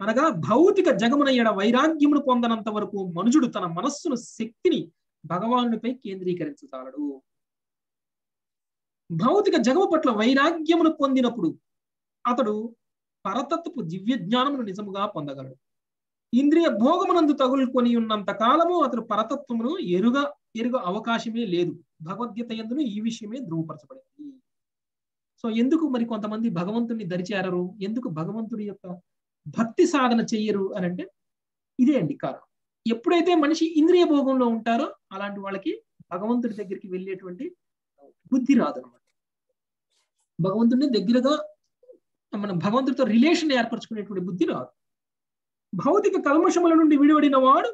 అనగా భౌతిక జగమున ఎడ వైరాగ్యమును పొందనంత వరకు మనుషుడు తన మనస్సును శక్తిని భగవానుడిపై కేంద్రీకరించగలడు భౌతిక జగము పట్ల వైరాగ్యమును పొందినప్పుడు అతడు పరతత్వపు దివ్య జ్ఞానమును నిజముగా పొందగలడు. ఇంద్రియ భోగమునందు తగులుకొని ఉన్నంత కాలము అతడు పరతత్వమును ఎరుగ ఎరుగ అవకాశమే లేదు. భగవద్గీత ఎందును ఈ విషయమే ధృవపరచబడింది. సో ఎందుకు మరి కొంతమంది భగవంతుని దరిచేరరు? ఎందుకు భగవంతుడి యొక్క భక్తి సాధన చెయ్యరు అని అంటే ఇదే అండి కారణం. ఎప్పుడైతే మనిషి ఇంద్రియ భోగంలో ఉంటారో అలాంటి వాళ్ళకి భగవంతుడి దగ్గరికి వెళ్ళేటువంటి బుద్ధి రాదు అనమాట భగవంతుడిని దగ్గరగా మనం భగవంతుడితో రిలేషన్ ఏర్పరచుకునేటువంటి బుద్ధి రాదు. భౌతిక కల్మషముల నుండి విడివడిన వాడు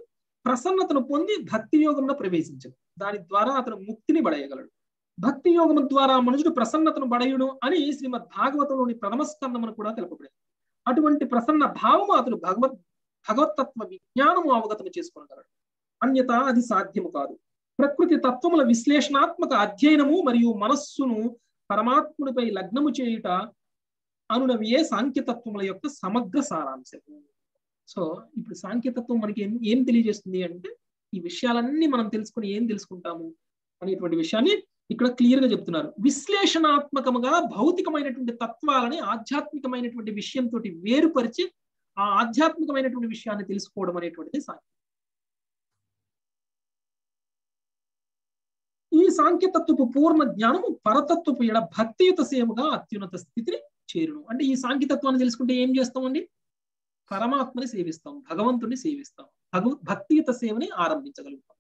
ప్రసన్నతను పొంది భక్తి యోగంలో ప్రవేశించడు. దాని ద్వారా అతను ముక్తిని పడేయగలడు. భక్తి యోగం ద్వారా మనుషుడు ప్రసన్నతను పడయుడు అని శ్రీమద్ భాగవతంలోని ప్రథమ స్కందమును కూడా తెలుపబడింది. అటువంటి ప్రసన్న భావము అతను భగవత్ భగవతత్వ విజ్ఞానము అవగతము చేసుకోగలడు అన్యత అది సాధ్యము కాదు. ప్రకృతి తత్వముల విశ్లేషణాత్మక అధ్యయనము మరియు మనస్సును పరమాత్ముడిపై లగ్నము చేయుట అనునవియే సాంఖ్యతత్వముల యొక్క సమగ్ర సారాంశము. సో ఇప్పుడు సాంకేతత్వం మనకి ఏం ఏం తెలియజేస్తుంది అంటే ఈ విషయాలన్నీ మనం తెలుసుకుని ఏం తెలుసుకుంటాము అనేటువంటి విషయాన్ని ఇక్కడ క్లియర్గా చెప్తున్నారు. విశ్లేషణాత్మకముగా భౌతికమైనటువంటి తత్వాలని ఆధ్యాత్మికమైనటువంటి విషయంతో వేరుపరిచి ఆ ఆధ్యాత్మికమైనటువంటి విషయాన్ని తెలుసుకోవడం అనేటువంటిది సాంఖ్యం ఈ సాంఖ్యతత్వపు పూర్ణ జ్ఞానము పరతత్వపు ఎడ భక్తియుత సేవగా అత్యున్నత స్థితిని చేరును. అంటే ఈ సాంఖ్యతత్వాన్ని తెలుసుకుంటే ఏం చేస్తామండి? పరమాత్మని సేవిస్తాం భగవంతుని సేవిస్తాం భగవ భక్తియుత సేవని ఆరంభించగలుగుతాం.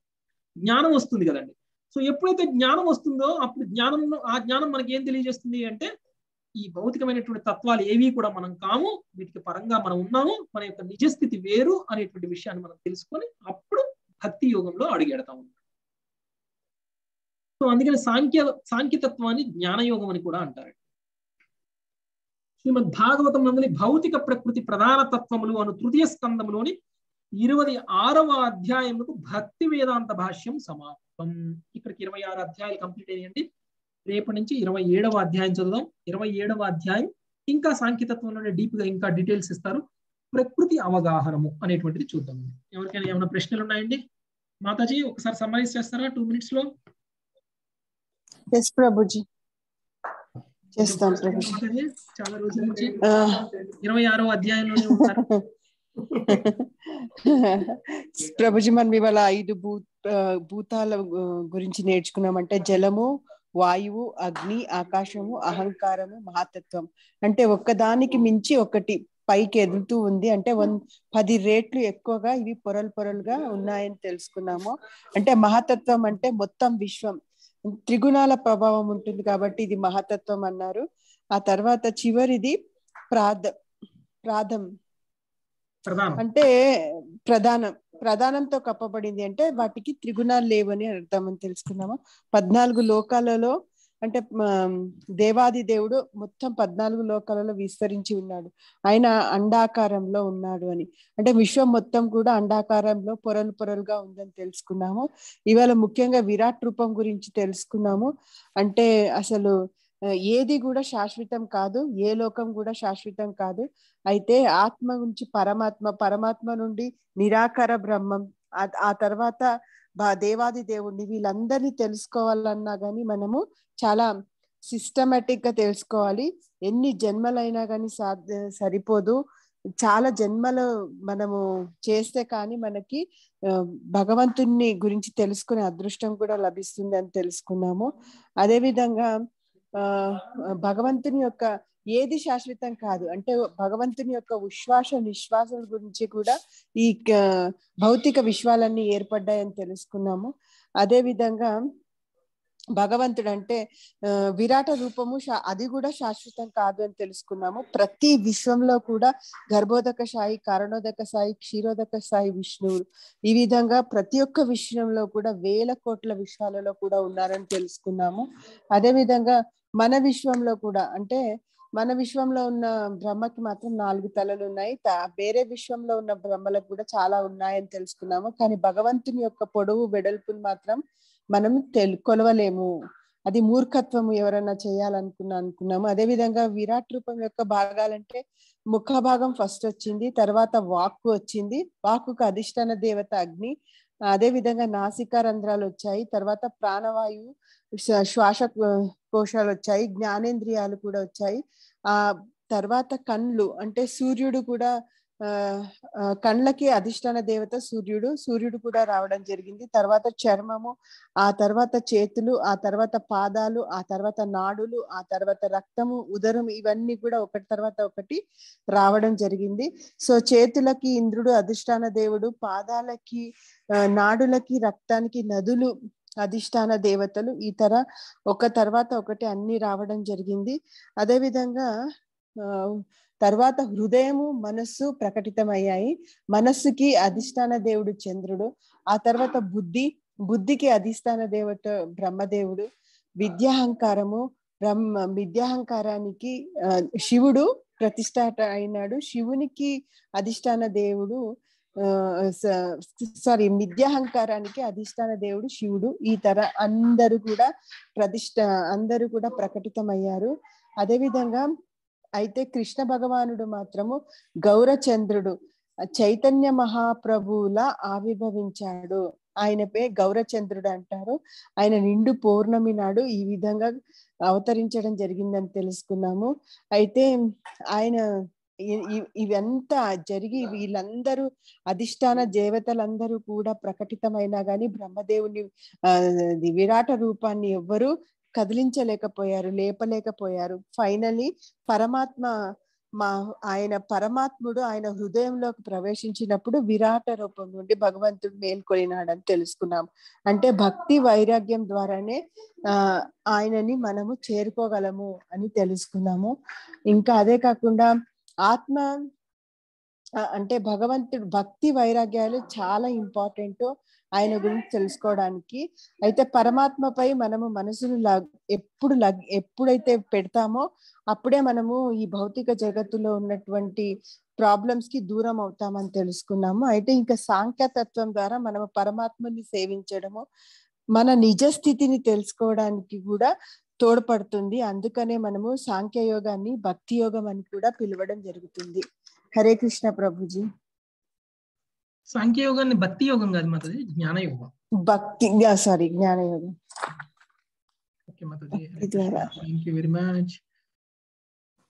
జ్ఞానం వస్తుంది కదండి. సో ఎప్పుడైతే జ్ఞానం వస్తుందో అప్పుడు జ్ఞానం ఆ జ్ఞానం మనకి ఏం తెలియజేస్తుంది అంటే ఈ భౌతికమైనటువంటి తత్వాలు ఏవి కూడా మనం కాము వీటికి పరంగా మనం ఉన్నాము మన యొక్క నిజస్థితి వేరు అనేటువంటి విషయాన్ని మనం తెలుసుకొని అప్పుడు భక్తి యోగంలో ఉంటాం సో అందుకని సాంఖ్య సాంఖ్యతత్వాన్ని జ్ఞానయోగం అని కూడా అంటారు శ్రీమద్ భాగవతం నందుని భౌతిక ప్రకృతి ప్రధాన తత్వములు అను తృతీయ స్కందములోని ఇరవై ఆరవ అధ్యాయములకు భక్తి వేదాంత భాష్యం సమాప్తం. ఇక్కడికి ఇరవై ఆరు అధ్యాయాలు కంప్లీట్ అయ్యండి రేపు నుంచి ఇరవై ఏడవ అధ్యాయం చదువుదాం. ఇరవై ఏడవ అధ్యాయం ఇంకా సాంకేతత్వంలోనే డీప్గా ఇంకా డీటెయిల్స్ ఇస్తారు. ప్రకృతి అవగాహనము అనేటువంటిది చూద్దాం ఎవరికైనా ఏమైనా ప్రశ్నలు ఉన్నాయండి? మాతాజీ ఒకసారి సమ్మరైజ్ చేస్తారా? టూ మినిట్స్లో ఎస్ ప్రభుజీ చేస్తాం చాలా రోజుల నుంచి ఇరవై ఆరో అధ్యాయంలోనే ఉంటారు. ప్రభుజీ మనం ఇవాళ ఐదు భూ భూతాల గురించి నేర్చుకున్నామంటే జలము వాయువు అగ్ని ఆకాశము అహంకారము మహాతత్వం. అంటే ఒక్కదానికి మించి ఒకటి పైకి ఎదుగుతూ ఉంది. అంటే వన్ పది రేట్లు ఎక్కువగా ఇవి పొరలు పొరలుగా ఉన్నాయని తెలుసుకున్నాము. అంటే మహాతత్వం అంటే మొత్తం విశ్వం. త్రిగుణాల ప్రభావం ఉంటుంది కాబట్టి ఇది మహాతత్వం అన్నారు. ఆ తర్వాత చివరిది ప్రాధ ప్రాధం. అంటే ప్రధానం. ప్రధానంతో కప్పబడింది అంటే వాటికి త్రిగుణాలు లేవని అర్థం అని తెలుసుకున్నాము? పద్నాలుగు లోకాలలో అంటే దేవాది దేవుడు మొత్తం పద్నాలుగు లోకాలలో విస్తరించి ఉన్నాడు. ఆయన అండాకారంలో ఉన్నాడు అని. అంటే విశ్వం మొత్తం కూడా అండాకారంలో పొరలు పొరలుగా ఉందని తెలుసుకున్నాము. ఇవాళ ముఖ్యంగా విరాట్ రూపం గురించి తెలుసుకున్నాము. అంటే అసలు ఏది కూడా శాశ్వతం కాదు ఏ లోకం కూడా శాశ్వతం కాదు. అయితే ఆత్మ నుంచి పరమాత్మ పరమాత్మ నుండి నిరాకార బ్రహ్మం ఆ తర్వాత బా- దేవాది దేవుణ్ణి వీళ్ళందరినీ తెలుసుకోవాలన్నా కానీ మనము చాలా సిస్టమేటిక్గా తెలుసుకోవాలి. ఎన్ని జన్మలైనా కానీ సాధ్య సరిపోదు. చాలా జన్మలు మనము చేస్తే కానీ మనకి భగవంతుని గురించి తెలుసుకునే అదృష్టం కూడా లభిస్తుంది అని తెలుసుకున్నాము. అదే విధంగా ఆ భగవంతుని యొక్క ఏది శాశ్వతం కాదు. అంటే భగవంతుని యొక్క ఉశ్వాస నిశ్వాసం గురించి కూడా ఈ భౌతిక విశ్వాలన్నీ ఏర్పడ్డాయని తెలుసుకున్నాము. అదే విధంగా భగవంతుడు అంటే ఆ, విరాట రూపము అది కూడా శాశ్వతం కాదు అని తెలుసుకున్నాము. ప్రతి విశ్వంలో కూడా గర్భోదక సాయి కారణోదక సాయి క్షీరోదక సాయి విష్ణువు ఈ విధంగా ప్రతి ఒక్క విషయంలో కూడా వేల కోట్ల విశ్వాలలో కూడా ఉన్నారని తెలుసుకున్నాము. అదే విధంగా మన విశ్వంలో కూడా అంటే మన విశ్వంలో ఉన్న బ్రహ్మకి మాత్రం నాలుగు తలలు ఉన్నాయి వేరే విశ్వంలో ఉన్న బ్రహ్మలకు కూడా చాలా ఉన్నాయని తెలుసుకున్నాము. కానీ భగవంతుని యొక్క పొడవు వెడల్పుని మాత్రం మనం తెలు కొలవలేము. అది మూర్ఖత్వం ఎవరన్నా చేయాలనుకున్నా అనుకున్నాము. అదే విధంగా విరాట్ రూపం యొక్క భాగాలంటే ముఖ భాగం ఫస్ట్ వచ్చింది తర్వాత వాక్కు వచ్చింది. వాక్కుకు అధిష్టాన దేవత అగ్ని అదే విధంగా నాసికా రంధ్రాలు వచ్చాయి. తర్వాత ప్రాణవాయువు శ్వాస కోశాలు వచ్చాయి. జ్ఞానేంద్రియాలు కూడా వచ్చాయి. ఆ తర్వాత కండ్లు అంటే సూర్యుడు కూడా ఆ అధిష్టాన దేవత సూర్యుడు సూర్యుడు కూడా రావడం జరిగింది. తర్వాత చర్మము ఆ తర్వాత చేతులు ఆ తర్వాత పాదాలు ఆ తర్వాత నాడులు ఆ తర్వాత రక్తము ఉదరం ఇవన్నీ కూడా ఒకటి తర్వాత ఒకటి రావడం జరిగింది. సో చేతులకి ఇంద్రుడు అధిష్టాన దేవుడు పాదాలకి నాడులకి రక్తానికి నదులు అధిష్టాన దేవతలు ఈ తర ఒక తర్వాత ఒకటి అన్ని రావడం జరిగింది. అదేవిధంగా తర్వాత హృదయము మనస్సు ప్రకటితమయ్యాయి. మనస్సుకి అధిష్టాన దేవుడు చంద్రుడు ఆ తర్వాత బుద్ధి బుద్ధికి అధిష్టాన దేవత బ్రహ్మదేవుడు విద్యాహంకారము బ్రహ్మ విద్యాహంకారానికి శివుడు ప్రతిష్టాట అయినాడు. శివునికి అధిష్టాన దేవుడు సారీ విద్యాహంకారానికి అధిష్టాన దేవుడు శివుడు. ఈ తర అందరూ కూడా ప్రతిష్ట అందరూ కూడా ప్రకటితమయ్యారు. అదేవిధంగా అయితే కృష్ణ భగవానుడు మాత్రము గౌరచంద్రుడు చైతన్య మహాప్రభువుల ఆవిర్భవించాడు. ఆయన పే గౌరచంద్రుడు అంటారు. ఆయన నిండు పౌర్ణమి నాడు ఈ విధంగా అవతరించడం జరిగిందని తెలుసుకున్నాము. అయితే ఆయన ఇవంతా జరిగి వీళ్ళందరూ అధిష్టాన దేవతలందరూ కూడా ప్రకటితమైనా గాని బ్రహ్మదేవుని విరాట రూపాన్ని ఎవ్వరూ కదిలించలేకపోయారు లేపలేకపోయారు. ఫైనలీ పరమాత్మ మా ఆయన పరమాత్ముడు ఆయన హృదయంలోకి ప్రవేశించినప్పుడు విరాట రూపం నుండి భగవంతుడు మేల్కొలినాడని తెలుసుకున్నాం. అంటే భక్తి వైరాగ్యం ద్వారానే ఆ ఆయనని మనము చేరుకోగలము అని తెలుసుకున్నాము. ఇంకా అదే కాకుండా ఆత్మ అంటే భగవంతుడు భక్తి వైరాగ్యాలు చాలా ఇంపార్టెంట్ ఆయన గురించి తెలుసుకోవడానికి. అయితే పరమాత్మపై మనము మనసును లగ్ ఎప్పుడు లగ్ ఎప్పుడైతే పెడతామో అప్పుడే మనము ఈ భౌతిక జగత్తులో ఉన్నటువంటి ప్రాబ్లమ్స్కి దూరం అవుతామని తెలుసుకున్నాము. అయితే ఇంకా సాంఖ్యతత్వం ద్వారా మనము పరమాత్మని సేవించడము మన నిజ స్థితిని తెలుసుకోవడానికి కూడా తోడ్పడుతుంది. అందుకనే మనము సాంఖ్య యోగాన్ని భక్తి యోగం అని కూడా పిలవడం జరుగుతుంది. హరే కృష్ణ ప్రభుజీ. సాంఖ్యయోగాన్ని భక్తి యోగం కాదు మాతది జ్ఞాన యోగం. భక్తి సారీ జ్ఞాన యోగం. Okay మాతది. Thank you very much